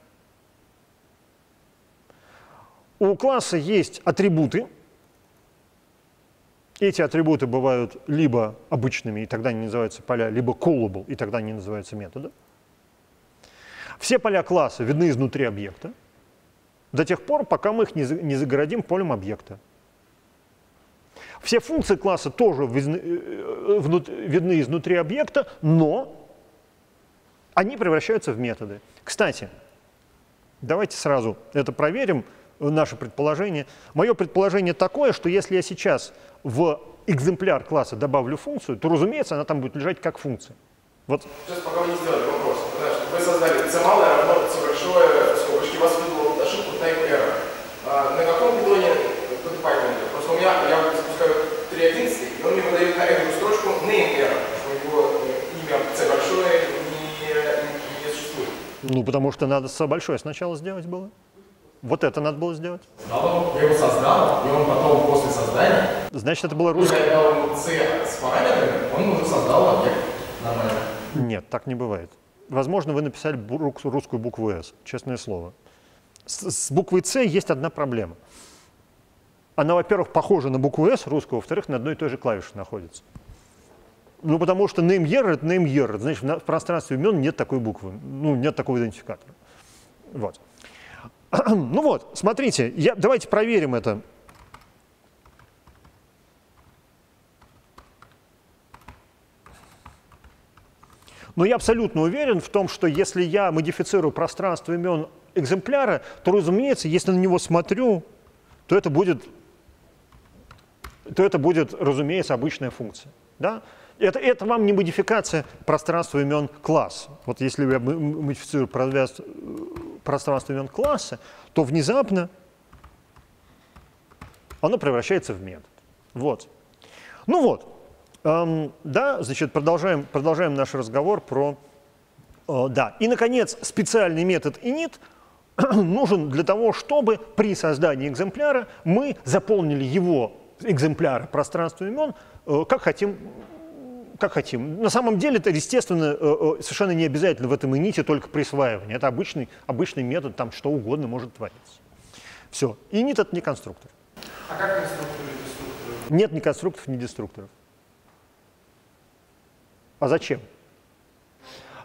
У класса есть атрибуты, эти атрибуты бывают либо обычными, и тогда они называются поля, либо callable, и тогда они называются методы. Все поля класса видны изнутри объекта до тех пор, пока мы их не загородим полем объекта. Все функции класса тоже видны, э, видны изнутри объекта, но они превращаются в методы. Кстати, давайте сразу это проверим наше предположение. Мое предположение такое, что если я сейчас в экземпляр класса добавлю функцию, то, разумеется, она там будет лежать как функция. Вот. Сейчас пока вы не сделали вопрос. Вы создали c малое равно c большое, скобочки, у вас выдала ошибку type error. А на каком питоне под Python? Просто у меня, я запускаю 3.11, и он мне выдает на эту строчку name error, что у него имя c большое не, не, не существует. Ну, потому что надо c большое сначала сделать было. Вот это надо было сделать. Я его создал, и он потом после создания... Значит, это было русское. Я дал ему C с параметрами, он уже создал объект нормально. Нет, так не бывает. возможно, вы написали русскую букву «С», честное слово. С, с буквой «С» есть одна проблема. Она, во-первых, похожа на букву «С» русскую, во-вторых, на одной и той же клавише находится. Ну, потому что name year — это name year. Значит, в пространстве имен нет такой буквы, ну, нет такого идентификатора. Вот. Ну вот, смотрите, я, давайте проверим это. Но я абсолютно уверен в том, что если я модифицирую пространство имен экземпляра, то, разумеется, если на него смотрю, то это будет, то это будет разумеется, обычная функция. Да? Это, это вам не модификация пространства имен класса. Вот если я модифицирую пространство имен класса, то внезапно оно превращается в метод. Вот. Ну вот, эм, да, значит, продолжаем, продолжаем наш разговор про, э, да. И, наконец, специальный метод init нужен для того, чтобы при создании экземпляра мы заполнили его экземпляр пространства имен, э, как хотим как хотим. На самом деле это, естественно, э, э, совершенно не обязательно в этом ините только присваивание. Это обычный, обычный метод, там что угодно может твориться. Все. Инит — это не конструктор. А как конструктор и? Нет ни конструкторов, ни деструкторов. А зачем?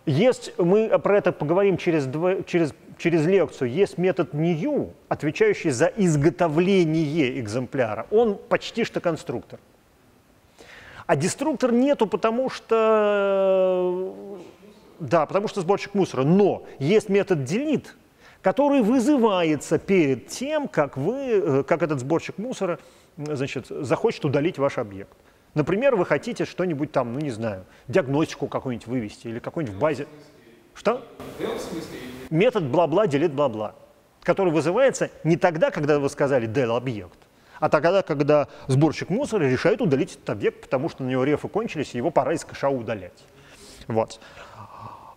Есть, мы про это поговорим через, два, через, через лекцию, есть метод new, отвечающий за изготовление экземпляра. Он почти что конструктор. А деструктор нету, потому что... Да, потому что сборщик мусора. Но есть метод delete, который вызывается перед тем, как, вы, э, как этот сборщик мусора значит, захочет удалить ваш объект. Например, вы хотите что-нибудь там, ну не знаю, диагностику какую-нибудь вывести или какую-нибудь в базе. Что? Метод бла-бла делит бла-бла, который вызывается не тогда, когда вы сказали del объект, а тогда, когда сборщик мусора решает удалить этот объект, потому что на него рефы кончились, и его пора из кэша удалять. Вот.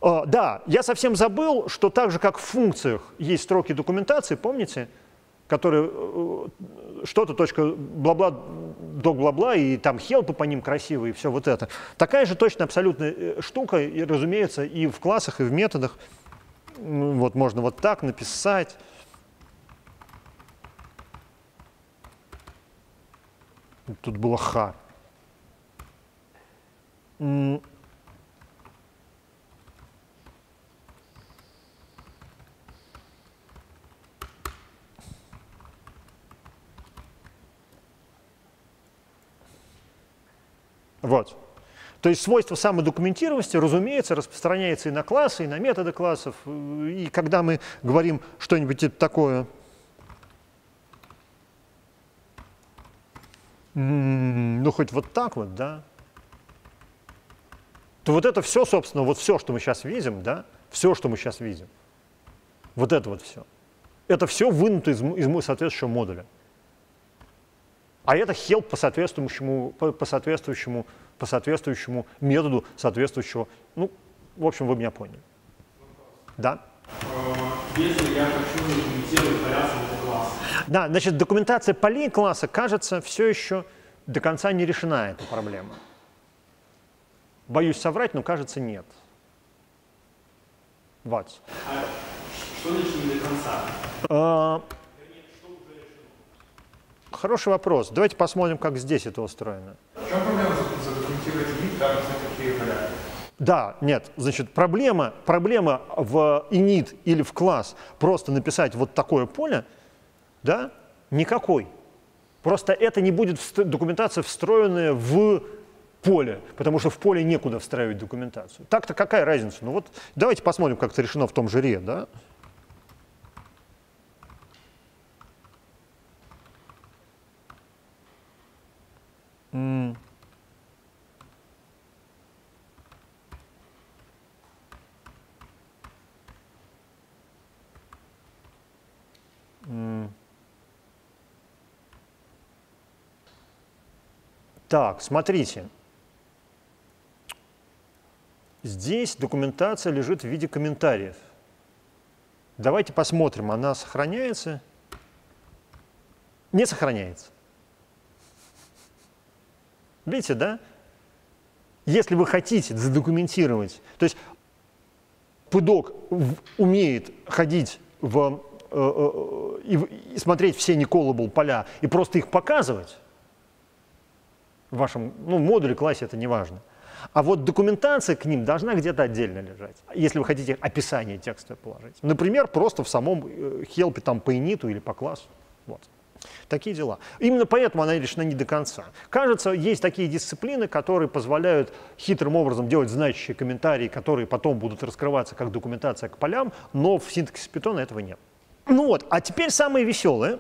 Uh, да, я совсем забыл, что так же, как в функциях есть строки документации, помните, которые uh, что-то точка бла-бла, док бла-бла, и там help по ним красивые, и все вот это. Такая же точно абсолютная э, штука, и, разумеется, и в классах, и в методах. Вот можно вот так написать. Тут было х. Вот. То есть свойство самодокументированности, разумеется, распространяется и на классы, и на методы классов. И когда мы говорим что-нибудь такое, ну хоть вот так вот, да, то вот это все, собственно, вот все, что мы сейчас видим, да, все, что мы сейчас видим, вот это вот все, это все вынуто из, из соответствующего модуля. А это help по соответствующему, по, по соответствующему, по соответствующему методу соответствующего, ну, в общем, вы меня поняли. Да? Э, если я хочу документировать вариацию класса. Да, значит, документация полей класса, кажется, все еще до конца не решена эта проблема. Боюсь соврать, но кажется, нет. Вот. А что значит не до конца? А, хороший вопрос. Давайте посмотрим, как здесь это устроено. В чем проблема задокументировать init, да, такие варианты? Да, нет, значит, проблема, проблема в init или в класс просто написать вот такое поле, да, никакой. Просто это не будет документация, встроенная в поле, потому что в поле некуда встраивать документацию. Так-то какая разница? Ну вот давайте посмотрим, как это решено в том же RE, да? Mm. Так, смотрите. Здесь документация лежит в виде комментариев. Давайте посмотрим, она сохраняется? Не сохраняется. Видите, да? Если вы хотите задокументировать, то есть пыдок умеет ходить в, э, э, и, и смотреть все Николабл поля и просто их показывать, в вашем ну, модуле, классе это не важно. А вот документация к ним должна где-то отдельно лежать, если вы хотите описание текста положить. Например, просто в самом хелпе там по иниту или по классу. Вот. Такие дела. Именно поэтому она решена не до конца. Кажется, есть такие дисциплины, которые позволяют хитрым образом делать значащие комментарии, которые потом будут раскрываться как документация к полям, но в синтаксисе питона этого нет. Ну вот, а теперь самое веселое,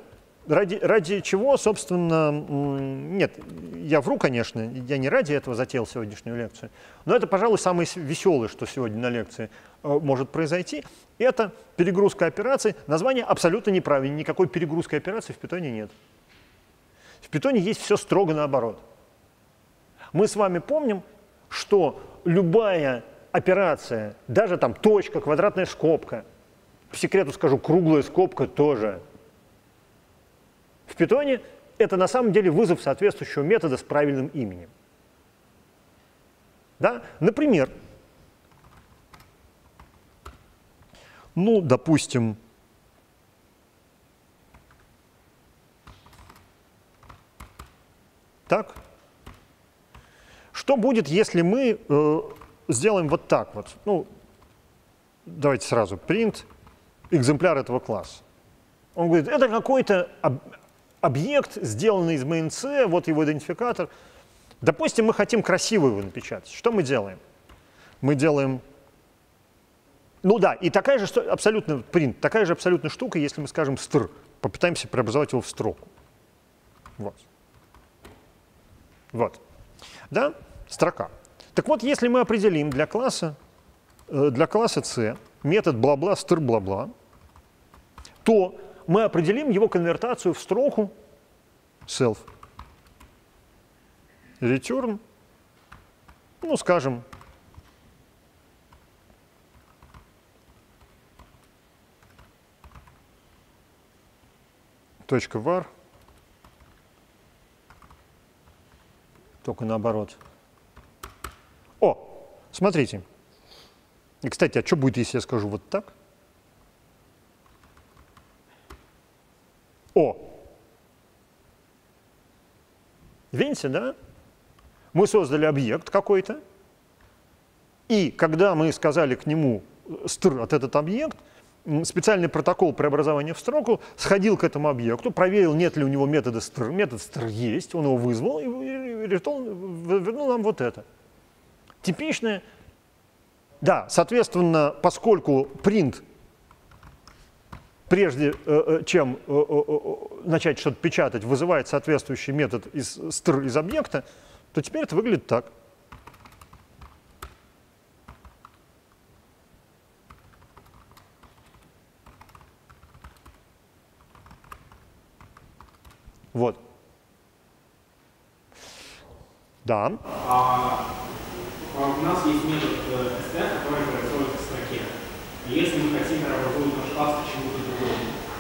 ради, ради чего, собственно, нет, я вру, конечно, я не ради этого затеял сегодняшнюю лекцию, но это, пожалуй, самое веселое, что сегодня на лекции э, может произойти, это перегрузка операций. Название абсолютно неправильное, никакой перегрузки операций в питоне нет. В питоне есть все строго наоборот. Мы с вами помним, что любая операция, даже там точка, квадратная скобка, по секрету скажу, круглая скобка тоже – в питоне это на самом деле вызов соответствующего метода с правильным именем. Да? Например, ну, допустим, так. Что будет, если мы э, сделаем вот так вот? Ну, давайте сразу, print экземпляр этого класса. Он говорит, это какой-то объект, сделанный из mainC, вот его идентификатор. Допустим, мы хотим красиво его напечатать. Что мы делаем? Мы делаем... Ну да, и такая же абсолютно print, такая же абсолютно штука, если мы скажем str, попытаемся преобразовать его в строку. Вот. Вот. Да? Строка. Так вот, если мы определим для класса, э, для класса C метод бла-бла, str бла-бла, то мы определим его конвертацию в строку self. Return, ну, скажем, точка var, только наоборот. О, смотрите. И, кстати, а что будет, если я скажу вот так? О! Видите, да? Мы создали объект какой-то, и когда мы сказали к нему str от этот объект, специальный протокол преобразования в строку сходил к этому объекту, проверил, нет ли у него метода str. Метод str есть, он его вызвал и вернул нам вот это. Типичное, да, соответственно, поскольку print прежде э, э, чем э, начать что-то печатать, вызывает соответствующий метод из str из объекта, то теперь это выглядит так. Вот. Да. А, а у нас есть метод STF, который. Если мы хотим преобразовать наш класс к чему-то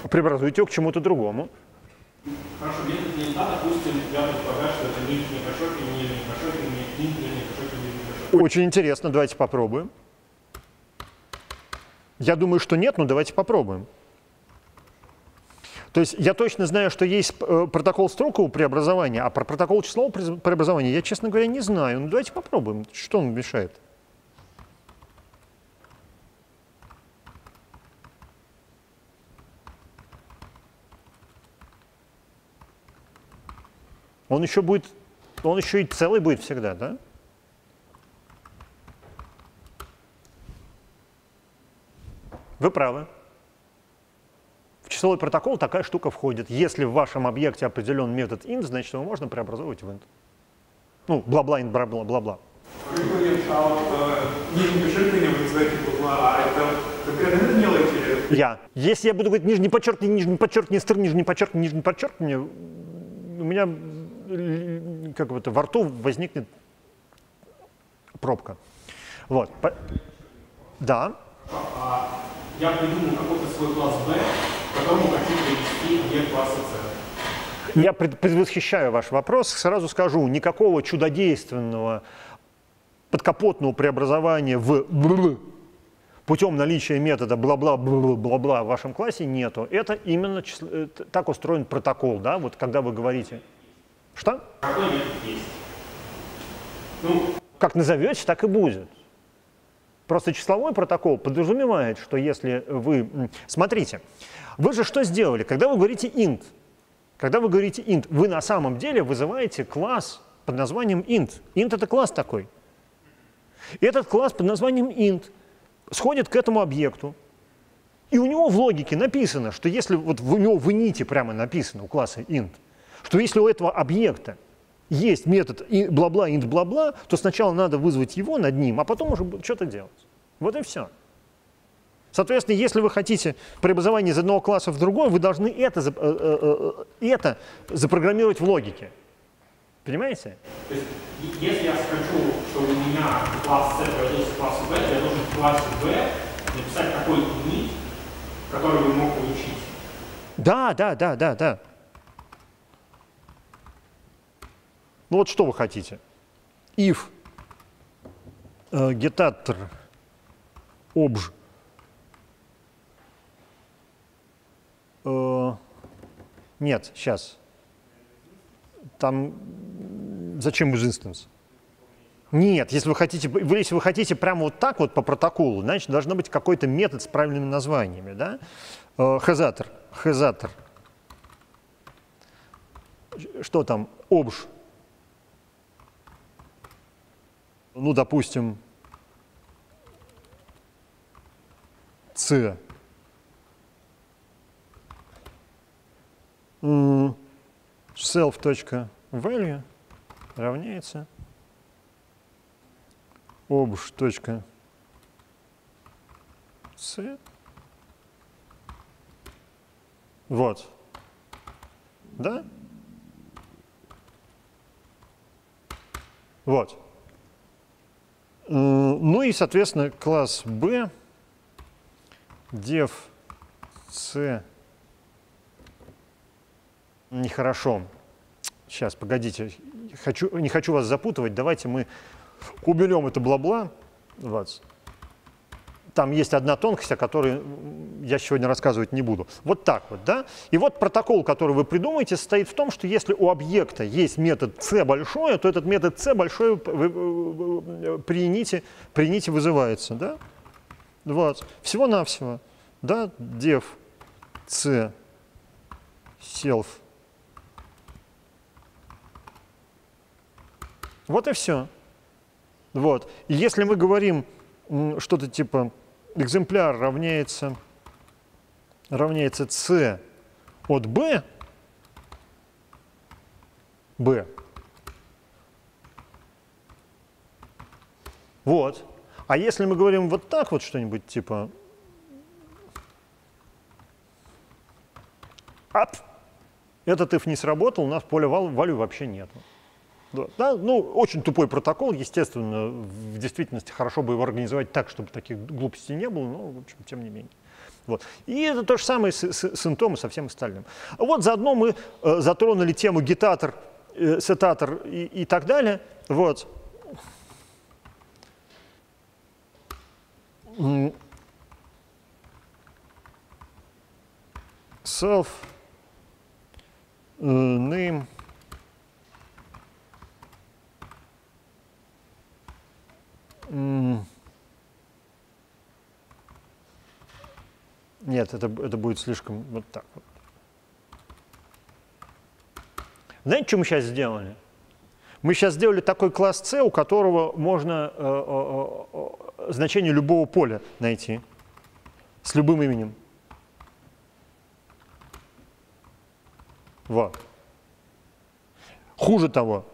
преобразуйте его к чему-то другому. Хорошо, метод линта, допустим, я предполагаю, что это линк не прошокин, не не прошокин, не линк, не прошокин, не прошокин. Очень интересно, давайте попробуем. Я думаю, что нет, но давайте попробуем. То есть я точно знаю, что есть э, протокол строкового преобразования, а про протокол числового преобразования я, честно говоря, не знаю. Ну давайте попробуем. Что он мешает? Он еще будет, он еще и целый будет всегда, да? Вы правы. В числовой протокол такая штука входит. Если в вашем объекте определен метод int, значит его можно преобразовывать в int. Ну, бла-бла, int, бла-бла, бла-бла. Я. Если я буду говорить нижний подчеркни, нижний подчеркни, стр, нижний подчеркни, нижний подчеркни, у меня как бы это, во рту возникнет пробка. Вот. Да. А, я придумал какой-то свой класс B, которому хочу привести объект класса C. Я предвосхищаю ваш вопрос. Сразу скажу, никакого чудодейственного подкапотного преобразования в путем наличия метода бла-бла-бла-бла-бла в вашем классе нету. Это именно э, так устроен протокол, да, вот когда вы говорите. Что? Какой метод есть? Ну, как назовете, так и будет. Просто числовой протокол подразумевает, что если вы... Смотрите, вы же что сделали? Когда вы говорите int, когда вы говорите int, вы на самом деле вызываете класс под названием int. int — это класс такой. И этот класс под названием int сходит к этому объекту, и у него в логике написано, что если вот у него в init прямо написано, у класса int, что если у этого объекта есть метод бла-бла, int бла-бла, то сначала надо вызвать его над ним, а потом уже что-то делать. Вот и все. Соответственно, если вы хотите преобразование из одного класса в другой, вы должны это, э, э, э, это запрограммировать в логике. Понимаете? То есть, если я скажу, что у меня класс C превратился в класс B, я должен в классе B написать такой init, который вы мог получить. Да, да, да, да, да. Ну вот что вы хотите? If э, getator obj э, нет, сейчас. Там зачем из instance? Нет, если вы хотите, если вы хотите прямо вот так вот по протоколу, значит, должно быть какой-то метод с правильными названиями, да? Э, хезатор, хезатор. Что там? Обж ну, допустим, c self.value равняется obj.c вот. Да? Вот. Ну и, соответственно, класс B, def C, нехорошо. Сейчас, погодите, хочу, не хочу вас запутывать, давайте мы уберем это бла-бла. Вот там есть одна тонкость, о которой я сегодня рассказывать не буду. Вот так вот, да? И вот протокол, который вы придумаете, состоит в том, что если у объекта есть метод c большое, то этот метод c большое при init, при init вызывается, да? Вот. Всего-навсего, да, def c self. Вот и все. Вот. И если мы говорим что-то типа экземпляр равняется, равняется c от b, b. Вот. А если мы говорим вот так вот что-нибудь типа ап, этот if не сработал, у нас поля value вообще нету. Да, да, ну, очень тупой протокол, естественно, в действительности хорошо бы его организовать так, чтобы таких глупостей не было, но, в общем, тем не менее. Вот. И это то же самое с, с, с интом и со всем остальным. Вот заодно мы э, затронули тему гитатор, э, сетатор и, и так далее. Вот. Self uh, name Нет, это, это будет слишком вот так вот. Знаете, что мы сейчас сделали? Мы сейчас сделали такой класс C, у которого можно э, э, э, значение любого поля найти с любым именем. Вот. Хуже того,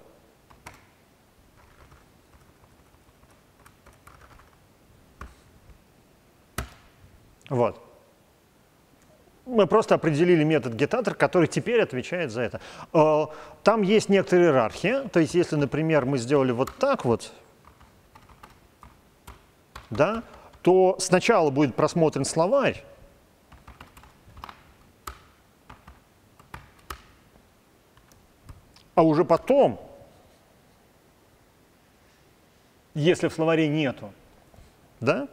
Вот. Мы просто определили метод getator, который теперь отвечает за это. Э, там есть некоторая иерархия. То есть если, например, мы сделали вот так вот, да, то сначала будет просмотрен словарь, а уже потом, если в словаре нету, да,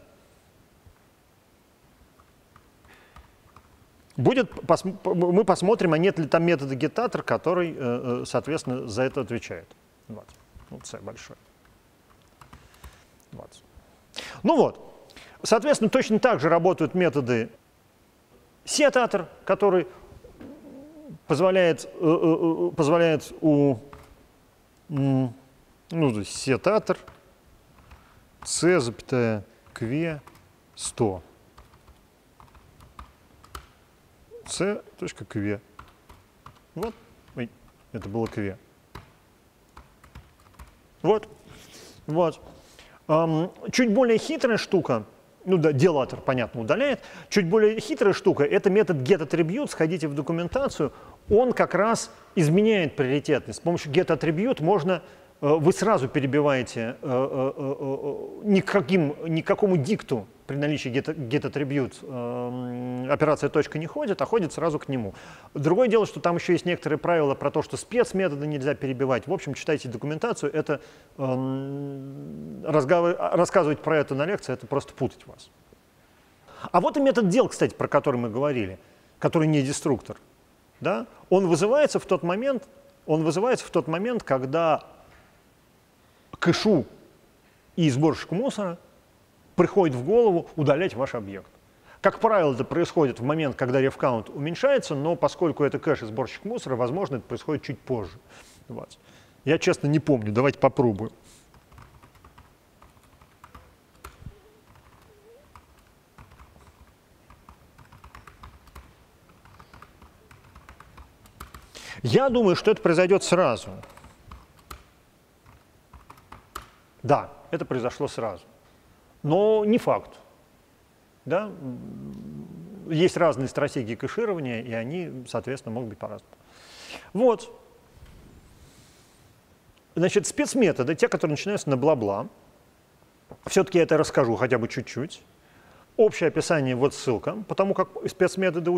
будет, пос, мы посмотрим, а нет ли там метода гетатор, который, э, соответственно, за это отвечает. Вот. Ну, C большой. Вот. Ну вот. Соответственно, точно так же работают методы сетатор, который позволяет, э, э, э, позволяет у ну, сетатор c, запятая, q 100. c.q. Вот, ой, это было q. Вот, вот. Um, чуть более хитрая штука – ну да, делатор, понятно, удаляет. Чуть более хитрая штука – это метод getAttribute, сходите в документацию, он как раз изменяет приоритетность. С помощью getAttribute можно, э, вы сразу перебиваете э, э, никаким, никакому дикту при наличии getAttribute э, операция точка не ходит, а ходит сразу к нему. Другое дело, что там еще есть некоторые правила про то, что спецметоды нельзя перебивать. В общем, читайте документацию, это э, рассказывать про это на лекции, это просто путать вас. А вот и метод дел, кстати, про который мы говорили, который не деструктор. Да? Он вызывается в тот момент, он вызывается в тот момент, когда кэшу и сборщику мусора – приходит в голову удалять ваш объект. Как правило, это происходит в момент, когда рефкаунт уменьшается, но поскольку это кэш и сборщик мусора, возможно, это происходит чуть позже. Вот. Я честно не помню, давайте попробуем. Я думаю, что это произойдет сразу. Да, это произошло сразу но не факт. Да? Есть разные стратегии кэширования, и они, соответственно, могут быть по-разному. Вот. Значит, спецметоды, те, которые начинаются на бла-бла, все-таки я это расскажу хотя бы чуть-чуть. Общее описание, вот ссылка, потому как спецметоды,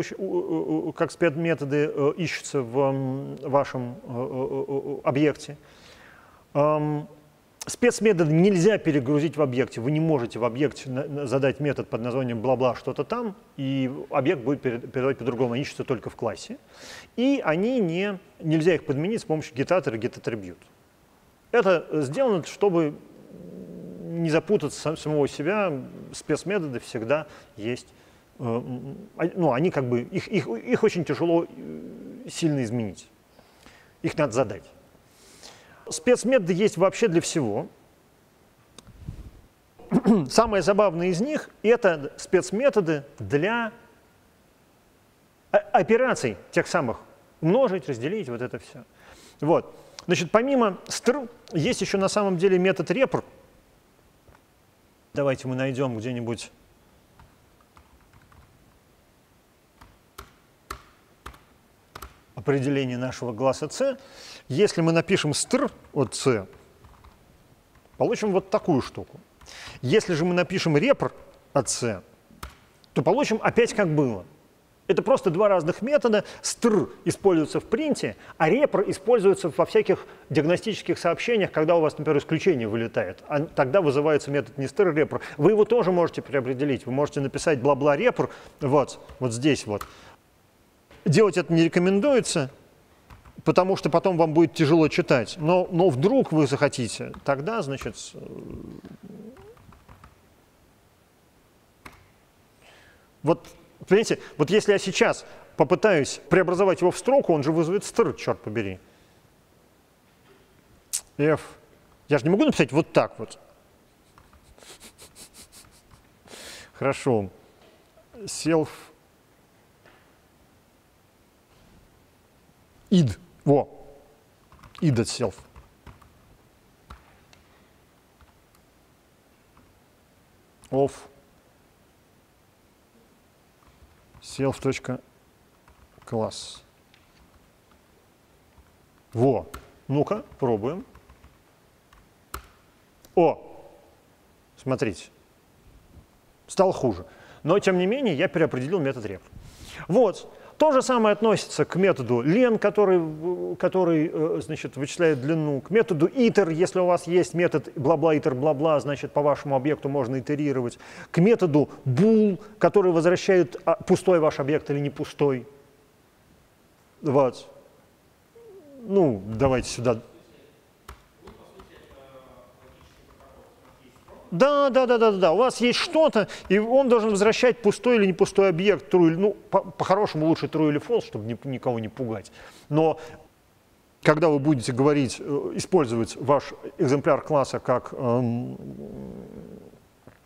как спецметоды э, ищутся в вашем э, э, объекте. Спецметоды нельзя перегрузить в объекте. Вы не можете в объекте задать метод под названием бла-бла что-то там, и объект будет передавать по-другому. Они ищутся только в классе. И они не, нельзя их подменить с помощью getAtter и getAttribute. Это сделано, чтобы не запутаться самого себя. Спецметоды всегда есть. Э, ну, они как бы, их, их, их очень тяжело э, сильно изменить. Их надо задать. Спецметоды есть вообще для всего. Самое забавное из них – это спецметоды для операций тех самых. Умножить, разделить, вот это все. Вот. Значит, помимо str есть еще на самом деле метод repr. Давайте мы найдем где-нибудь определение нашего класса C. Если мы напишем str от C, получим вот такую штуку. Если же мы напишем repr от C, то получим опять как было. Это просто два разных метода. str используется в принте, а repr используется во всяких диагностических сообщениях, когда у вас, например, исключение вылетает. А тогда вызывается метод не str, repr. Вы его тоже можете преопределить. Вы можете написать бла-бла repr вот, вот здесь вот. Делать это не рекомендуется, потому что потом вам будет тяжело читать. Но, но вдруг вы захотите, тогда, значит, вот, понимаете, вот если я сейчас попытаюсь преобразовать его в строку, он же вызовет стр, черт побери. F. Я же не могу написать вот так вот. Хорошо. Self id. Во. id itself. Of self.class. Во. Ну-ка, пробуем. О, смотрите, стало хуже. Но, тем не менее, я переопределил метод ref. Вот, То же самое относится к методу len, который, который э, значит, вычисляет длину, к методу iter, если у вас есть метод бла-бла, iter, бла-бла, значит, по вашему объекту можно итерировать, к методу bool, который возвращает, а, пустой ваш объект или не пустой. Вот. Ну, давайте сюда Да, да, да, да, да. У вас есть что-то, и он должен возвращать пустой или не пустой объект, true или, ну, по-хорошему по лучше true или false, чтобы ни, никого не пугать. Но когда вы будете говорить, э, использовать ваш экземпляр класса как эм,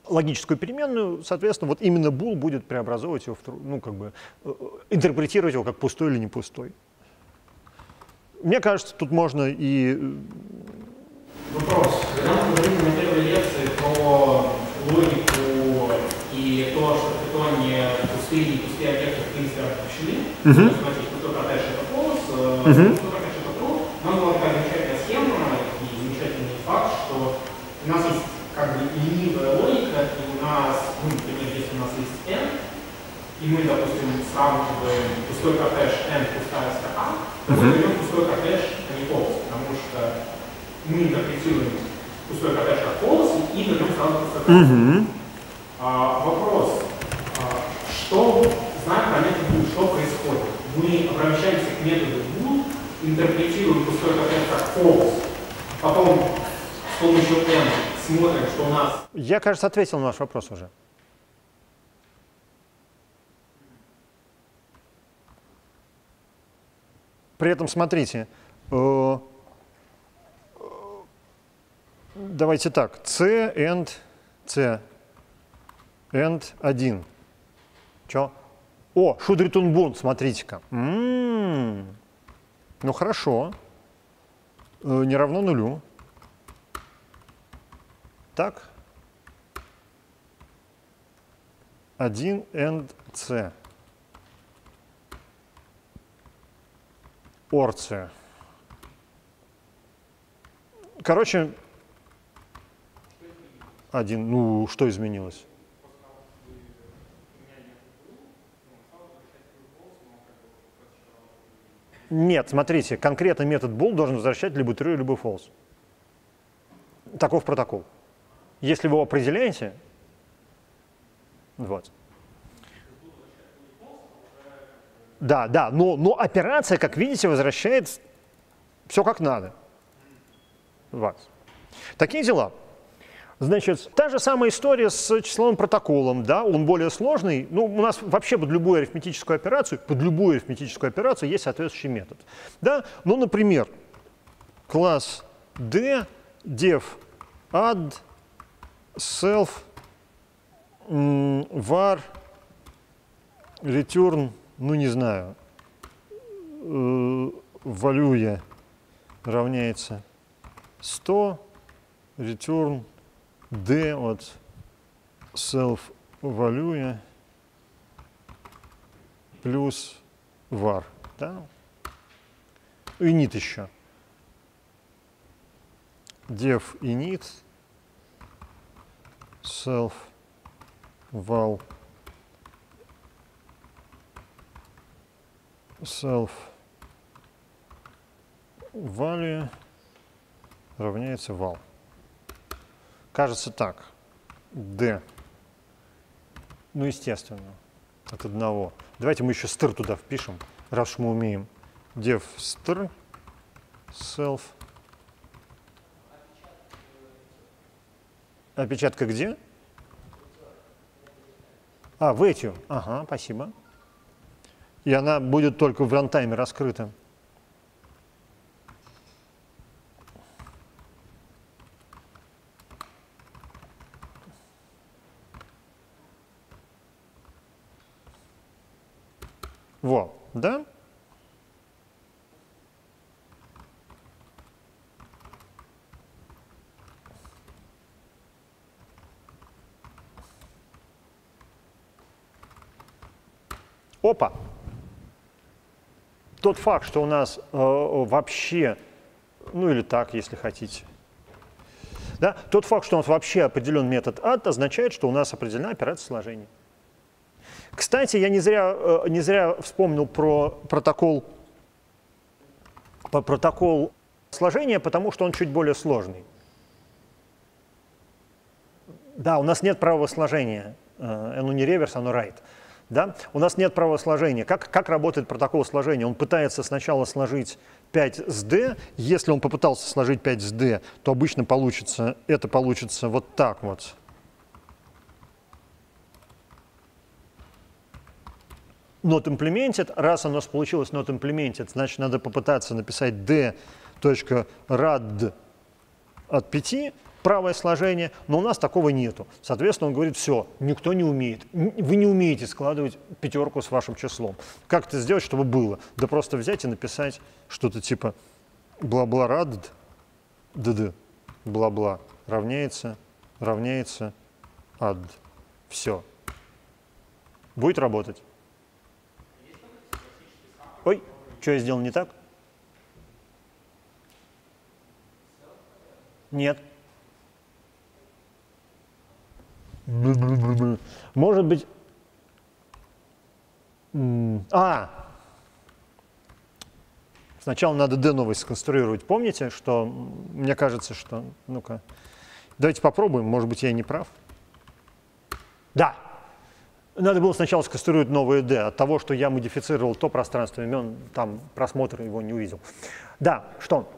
логическую переменную, соответственно, вот именно bool будет преобразовывать его, в, ну, как бы, э, интерпретировать его как пустой или не пустой. Мне кажется, тут можно и... Э, Вопрос. Когда мы говорим про логику и то, что в питоне пустые и пустые объекты в принципе отключены, uh-huh. значит, пустой кортеж это false, uh-huh. кортеж это true, нам была такая замечательная схема и замечательный факт, что у нас есть как бы ленивая логика, и у нас, ну, например, если у нас есть n, и мы, допустим, сравниваем пустой кортеж n пустая строка, то мы берем пустой кортеж, а не false, потому что мы интерпретируем пустой кортеж как false и берем сразу пустой угу. а, Вопрос. А, что знаем про метод что происходит? Мы обращаемся к методу bool, интерпретируем пустой кортеж как false, потом с помощью n смотрим, что у нас... Я, кажется, ответил на ваш вопрос уже. При этом, смотрите, э, давайте так, c and c and 1. Чё? О, Шудритун Бун, смотрите-ка. М-м-м. Ну хорошо. Э, не равно нулю. Так. 1 and c. Орция. Короче, один. Ну, что изменилось? Нет, смотрите, конкретно метод bool должен возвращать либо true, либо false. Таков протокол. Если вы его определяете, вот. Да, да, но, но операция, как видите, возвращает все как надо. Вот. Такие дела. Значит, та же самая история с числовым протоколом, да, он более сложный. Ну, у нас вообще под любую арифметическую операцию, под любую арифметическую операцию есть соответствующий метод. Да? Ну, например, класс D, def add self var return, ну, не знаю, value равняется 100, return d от self value плюс var. Да? Init еще. Dev init self val self value равняется val. Кажется так. D. Ну, естественно, от одного. Давайте мы еще стр туда впишем, раз уж мы умеем. Dev str self. Опечатка где? А, в эти. Ага, спасибо. И она будет только в рантайме раскрыта. Во, да? Опа! Тот факт, что у нас э, вообще, ну или так, если хотите, да, тот факт, что у нас вообще определен метод add, означает, что у нас определена операция сложения. Кстати, я не зря, э, не зря вспомнил про протокол, про протокол сложения, потому что он чуть более сложный. Да, у нас нет правого сложения. Оно не реверс, оно right. Да? У нас нет правого сложения. Как, как работает протокол сложения? Он пытается сначала сложить 5 с d. Если он попытался сложить 5 с d, то обычно получится, это получится вот так вот. not implemented. Раз оно получилось not implemented, значит, надо попытаться написать d.rad от 5, правое сложение, но у нас такого нету. Соответственно, он говорит, все, никто не умеет. Вы не умеете складывать пятерку с вашим числом. Как это сделать, чтобы было? Да просто взять и написать что-то типа бла-бла-рад, dd, бла-бла, равняется, равняется ад. Все. Будет работать. Ой, что я сделал не так? Нет. Может быть... А! Сначала надо D новый сконструировать. Помните, что мне кажется, что... Ну-ка. Давайте попробуем. Может быть, я не прав. Да. Надо было сначала сконструировать новое D. От того, что я модифицировал то пространство имен, там просмотр его не увидел. Да, что?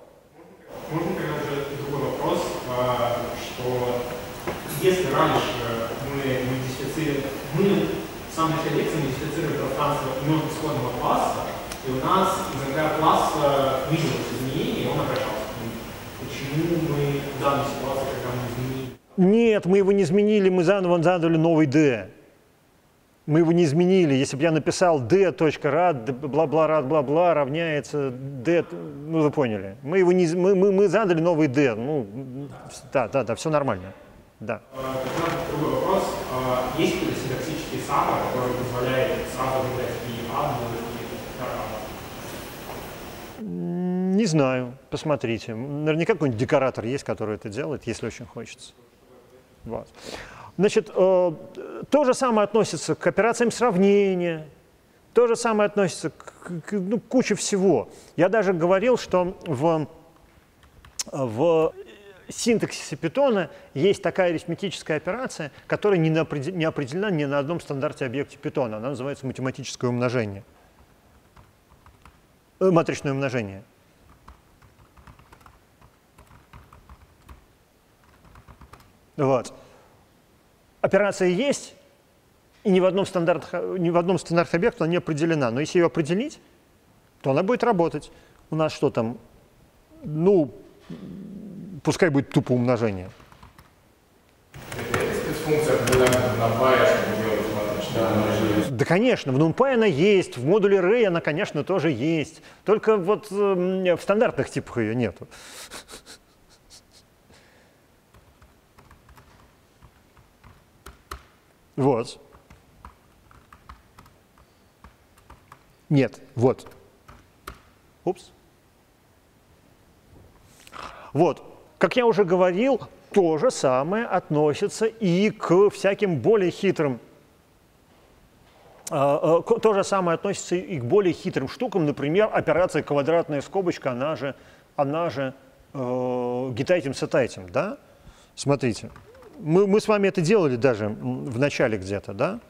Можно уже другой вопрос, а, что если раньше мы модифицируем, мы в самом начале лекции модифицируем пространство имен исходного класса, и у нас иногда класса виделось изменение, и он обращался к ним. Почему мы в данной ситуации, когда мы изменили? Нет, мы его не изменили, мы заново задали новый D. Мы его не изменили. Если бы я написал d.rad, бла-бла, рад, бла-бла, равняется d, ну вы поняли. Мы его не, мы, мы, мы задали новый d. Ну, да, да, да, все нормально. Да. А, другой вопрос. А, есть какой-то синтаксический саппор, который позволяет сразу выдать и адну, и Не знаю, посмотрите. Наверняка какой-нибудь декоратор есть, который это делает, если очень хочется. Вот. Значит, э, то же самое относится к операциям сравнения, то же самое относится к, к ну, куче всего. Я даже говорил, что в, в синтаксисе питона есть такая арифметическая операция, которая не, определена ни на одном стандарте объекте питона. Она называется математическое умножение. Э, матричное умножение. Вот. Операция есть, и ни в одном стандарт, ни в одном стандарт объекта она не определена. Но если ее определить, то она будет работать. У нас что там? Ну, пускай будет тупо умножение. Да, конечно, в NumPy она есть, в модуле Ray она, конечно, тоже есть. Только вот э, в стандартных типах ее нету. Вот. Нет, вот. Упс. Вот. Как я уже говорил, то же самое относится и к всяким более хитрым а, а, то же самое относится и к более хитрым штукам, например, операция квадратная скобочка, она же, она же э, гитайтим сетайтим, да? Смотрите, мы, мы с вами это делали даже в начале где-то, да?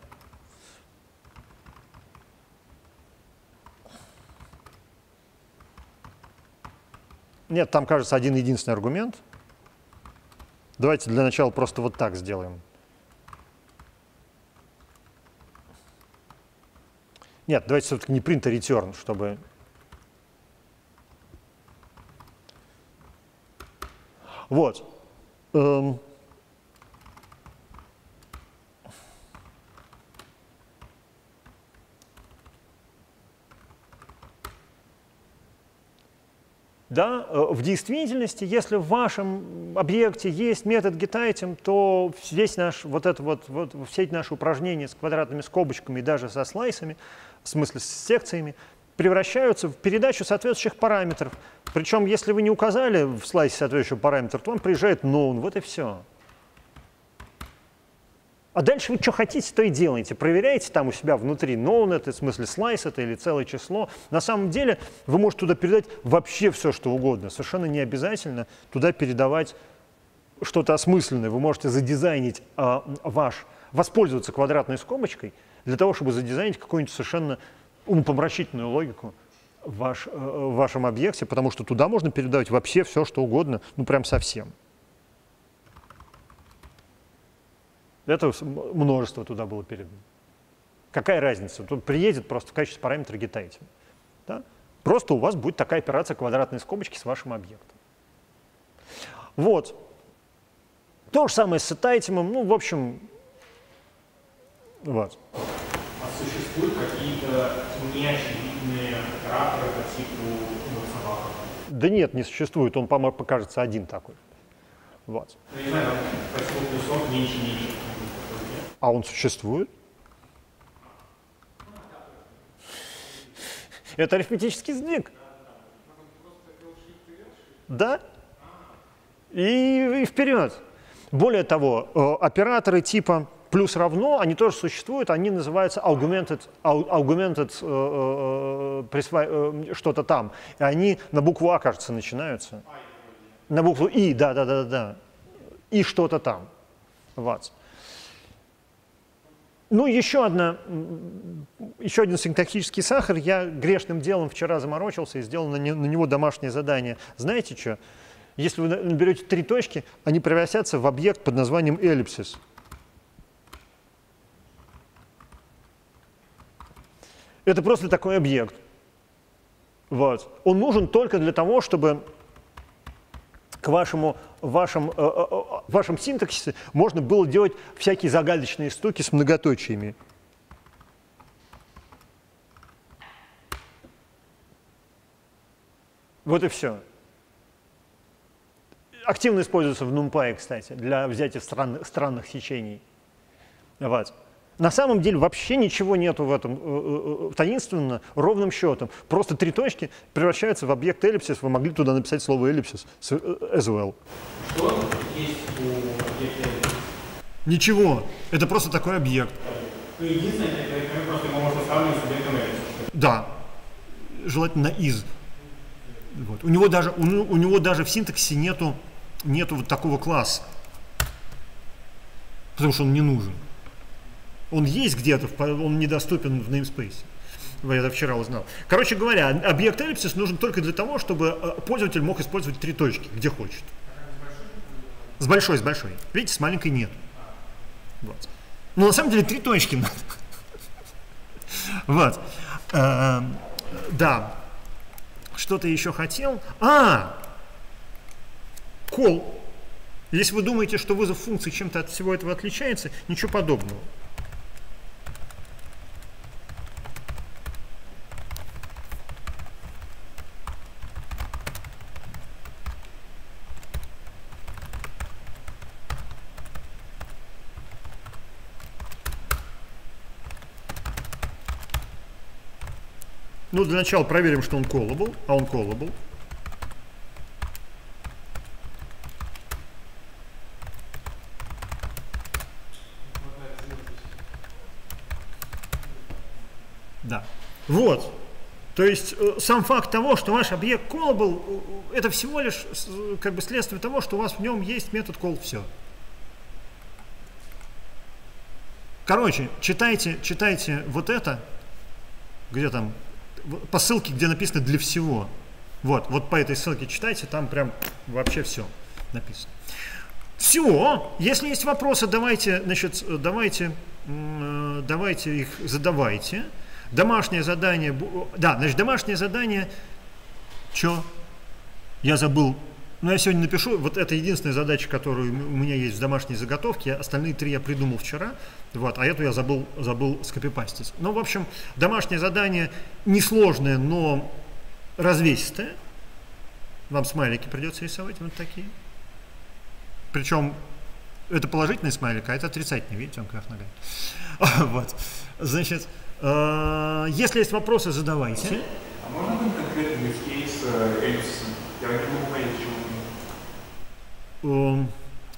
Нет, там, кажется, один единственный аргумент. Давайте для начала просто вот так сделаем. Нет, давайте все-таки не print, а return, чтобы... Вот. Эм. Да, э, в действительности, если в вашем объекте есть метод getItem, то весь наш, вот это вот, вот, все эти наши упражнения с квадратными скобочками и даже со слайсами, в смысле с секциями, превращаются в передачу соответствующих параметров. Причем, если вы не указали в слайсе соответствующего параметра, то он приезжает known, вот и все. А дальше вы что хотите, то и делаете. Проверяете там у себя внутри known это, в смысле слайс это или целое число. На самом деле вы можете туда передать вообще все, что угодно. Совершенно не обязательно туда передавать что-то осмысленное. Вы можете задизайнить а, ваш, воспользоваться квадратной скобочкой для того, чтобы задизайнить какую-нибудь совершенно умопомрачительную логику в, ваш, э, в вашем объекте, потому что туда можно передавать вообще все, что угодно, ну прям совсем. Это множество туда было передано. Какая разница? Тут приедет просто в качестве параметра гетайтим. Да? Просто у вас будет такая операция квадратной скобочки с вашим объектом. Вот. То же самое с сетайтимом. Ну, в общем, вот. А существуют какие-то неочевидные операторы по типу собака? Да нет, не существует. Он, по-моему, покажется один такой. Вот. Ну, не знаю, там по типу плюсов меньше, меньше. А он существует? Это арифметический сдвиг. Да? И, и вперед. Более того, э, операторы типа плюс равно, они тоже существуют, они называются augmented, augmented э, э, что-то там. И они на букву А, кажется, начинаются. На букву И, да, да, да, да. И что-то там. Вот. Ну, еще, одна, еще один синтаксический сахар. Я грешным делом вчера заморочился и сделал на, не, на него домашнее задание. Знаете что? Если вы наберете три точки, они превратятся в объект под названием эллипсис. Это просто такой объект. Вот. Он нужен только для того, чтобы к вашему, вашем, э, э, э, вашем синтаксисе можно было делать всякие загадочные штуки с многоточиями. Вот и все. Активно используется в NumPy, кстати, для взятия странных, странных сечений. Вот. На самом деле вообще ничего нету в этом э, э, таинственно, ровным счетом. Просто три точки превращаются в объект эллипсис. Вы могли туда написать слово эллипсис э, as well. Что есть у объекта эллипсис? Ничего. Это просто такой объект. Ну, единственное, это просто его можно сравнивать с объектом эллипсис. Да. Желательно из. Вот. У, него даже, у, у него даже в синтаксисе нету, нету вот такого класса. Потому что он не нужен. Он есть где-то, он недоступен в namespace. Я это вчера узнал. Короче говоря, объект эллипсис нужен только для того, чтобы э, пользователь мог использовать три точки, где хочет. С большой, с большой. Видите, с маленькой нет. Вот. Но на самом деле три точки надо. Вот. Эм, да. Что-то еще хотел. А! Call. Если вы думаете, что вызов функции чем-то от всего этого отличается, ничего подобного. Ну, для начала проверим, что он callable, а он callable. Да. Вот. То есть э, сам факт того, что ваш объект callable, э, это всего лишь как бы следствие того, что у вас в нем есть метод call все. Короче, читайте, читайте вот это, где там по ссылке, где написано для всего. Вот, вот по этой ссылке читайте, там прям вообще все написано. Все, если есть вопросы, давайте, значит, давайте, давайте их задавайте. Домашнее задание, да, значит, домашнее задание, что? Я забыл ну, я сегодня напишу, вот это единственная задача, которая у меня есть в домашней заготовке, остальные три я придумал вчера, вот, а эту я забыл, забыл скопипастить. Ну, в общем, домашнее задание несложное, но развесистое. Вам смайлики придется рисовать, вот такие. Причем это положительный смайлик, а это отрицательный, видите, он кверх ногами. Вот, значит, э, если есть вопросы, задавайте. А можно конкретный кейс э, эллипсиса? Я не Эм,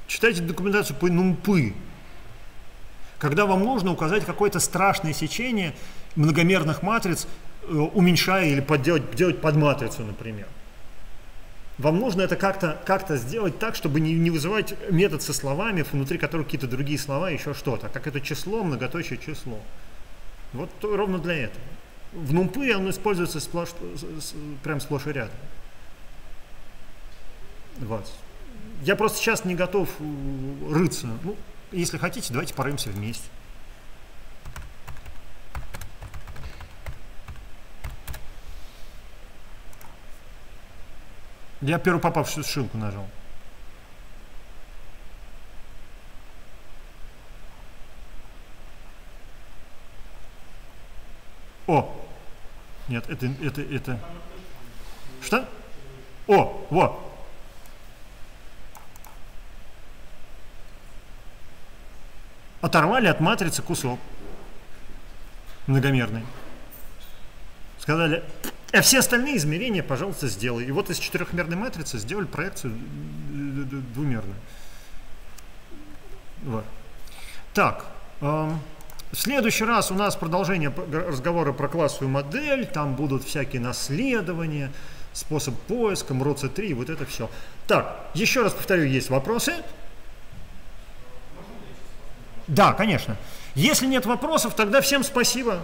читайте документацию по NumPy. когда вам нужно указать какое-то страшное сечение многомерных матриц, э, уменьшая или подделать, делать под матрицу, например. Вам нужно это как-то как сделать так, чтобы не, не вызывать метод со словами, внутри которых какие-то другие слова, еще что-то, как это число, многоточие число. Вот то, ровно для этого. В NumPy оно используется сплошь, прям сплошь и рядом. Вот. Я просто сейчас не готов э, рыться. Ну, если хотите, давайте порымся вместе. Я первую попавшую ссылку нажал. О! Нет, это, это, это... Что? О, вот. Оторвали от матрицы кусок многомерный. Сказали, а все остальные измерения, пожалуйста, сделай. И вот из четырехмерной матрицы сделали проекцию двумерную. Вот. Так, эм, в следующий раз у нас продолжение разговора про классовую модель, там будут всякие наследования, способ поиска, МРОЦ-3, вот это все. Так, еще раз повторю, есть вопросы? Да, конечно. Если нет вопросов, тогда всем спасибо.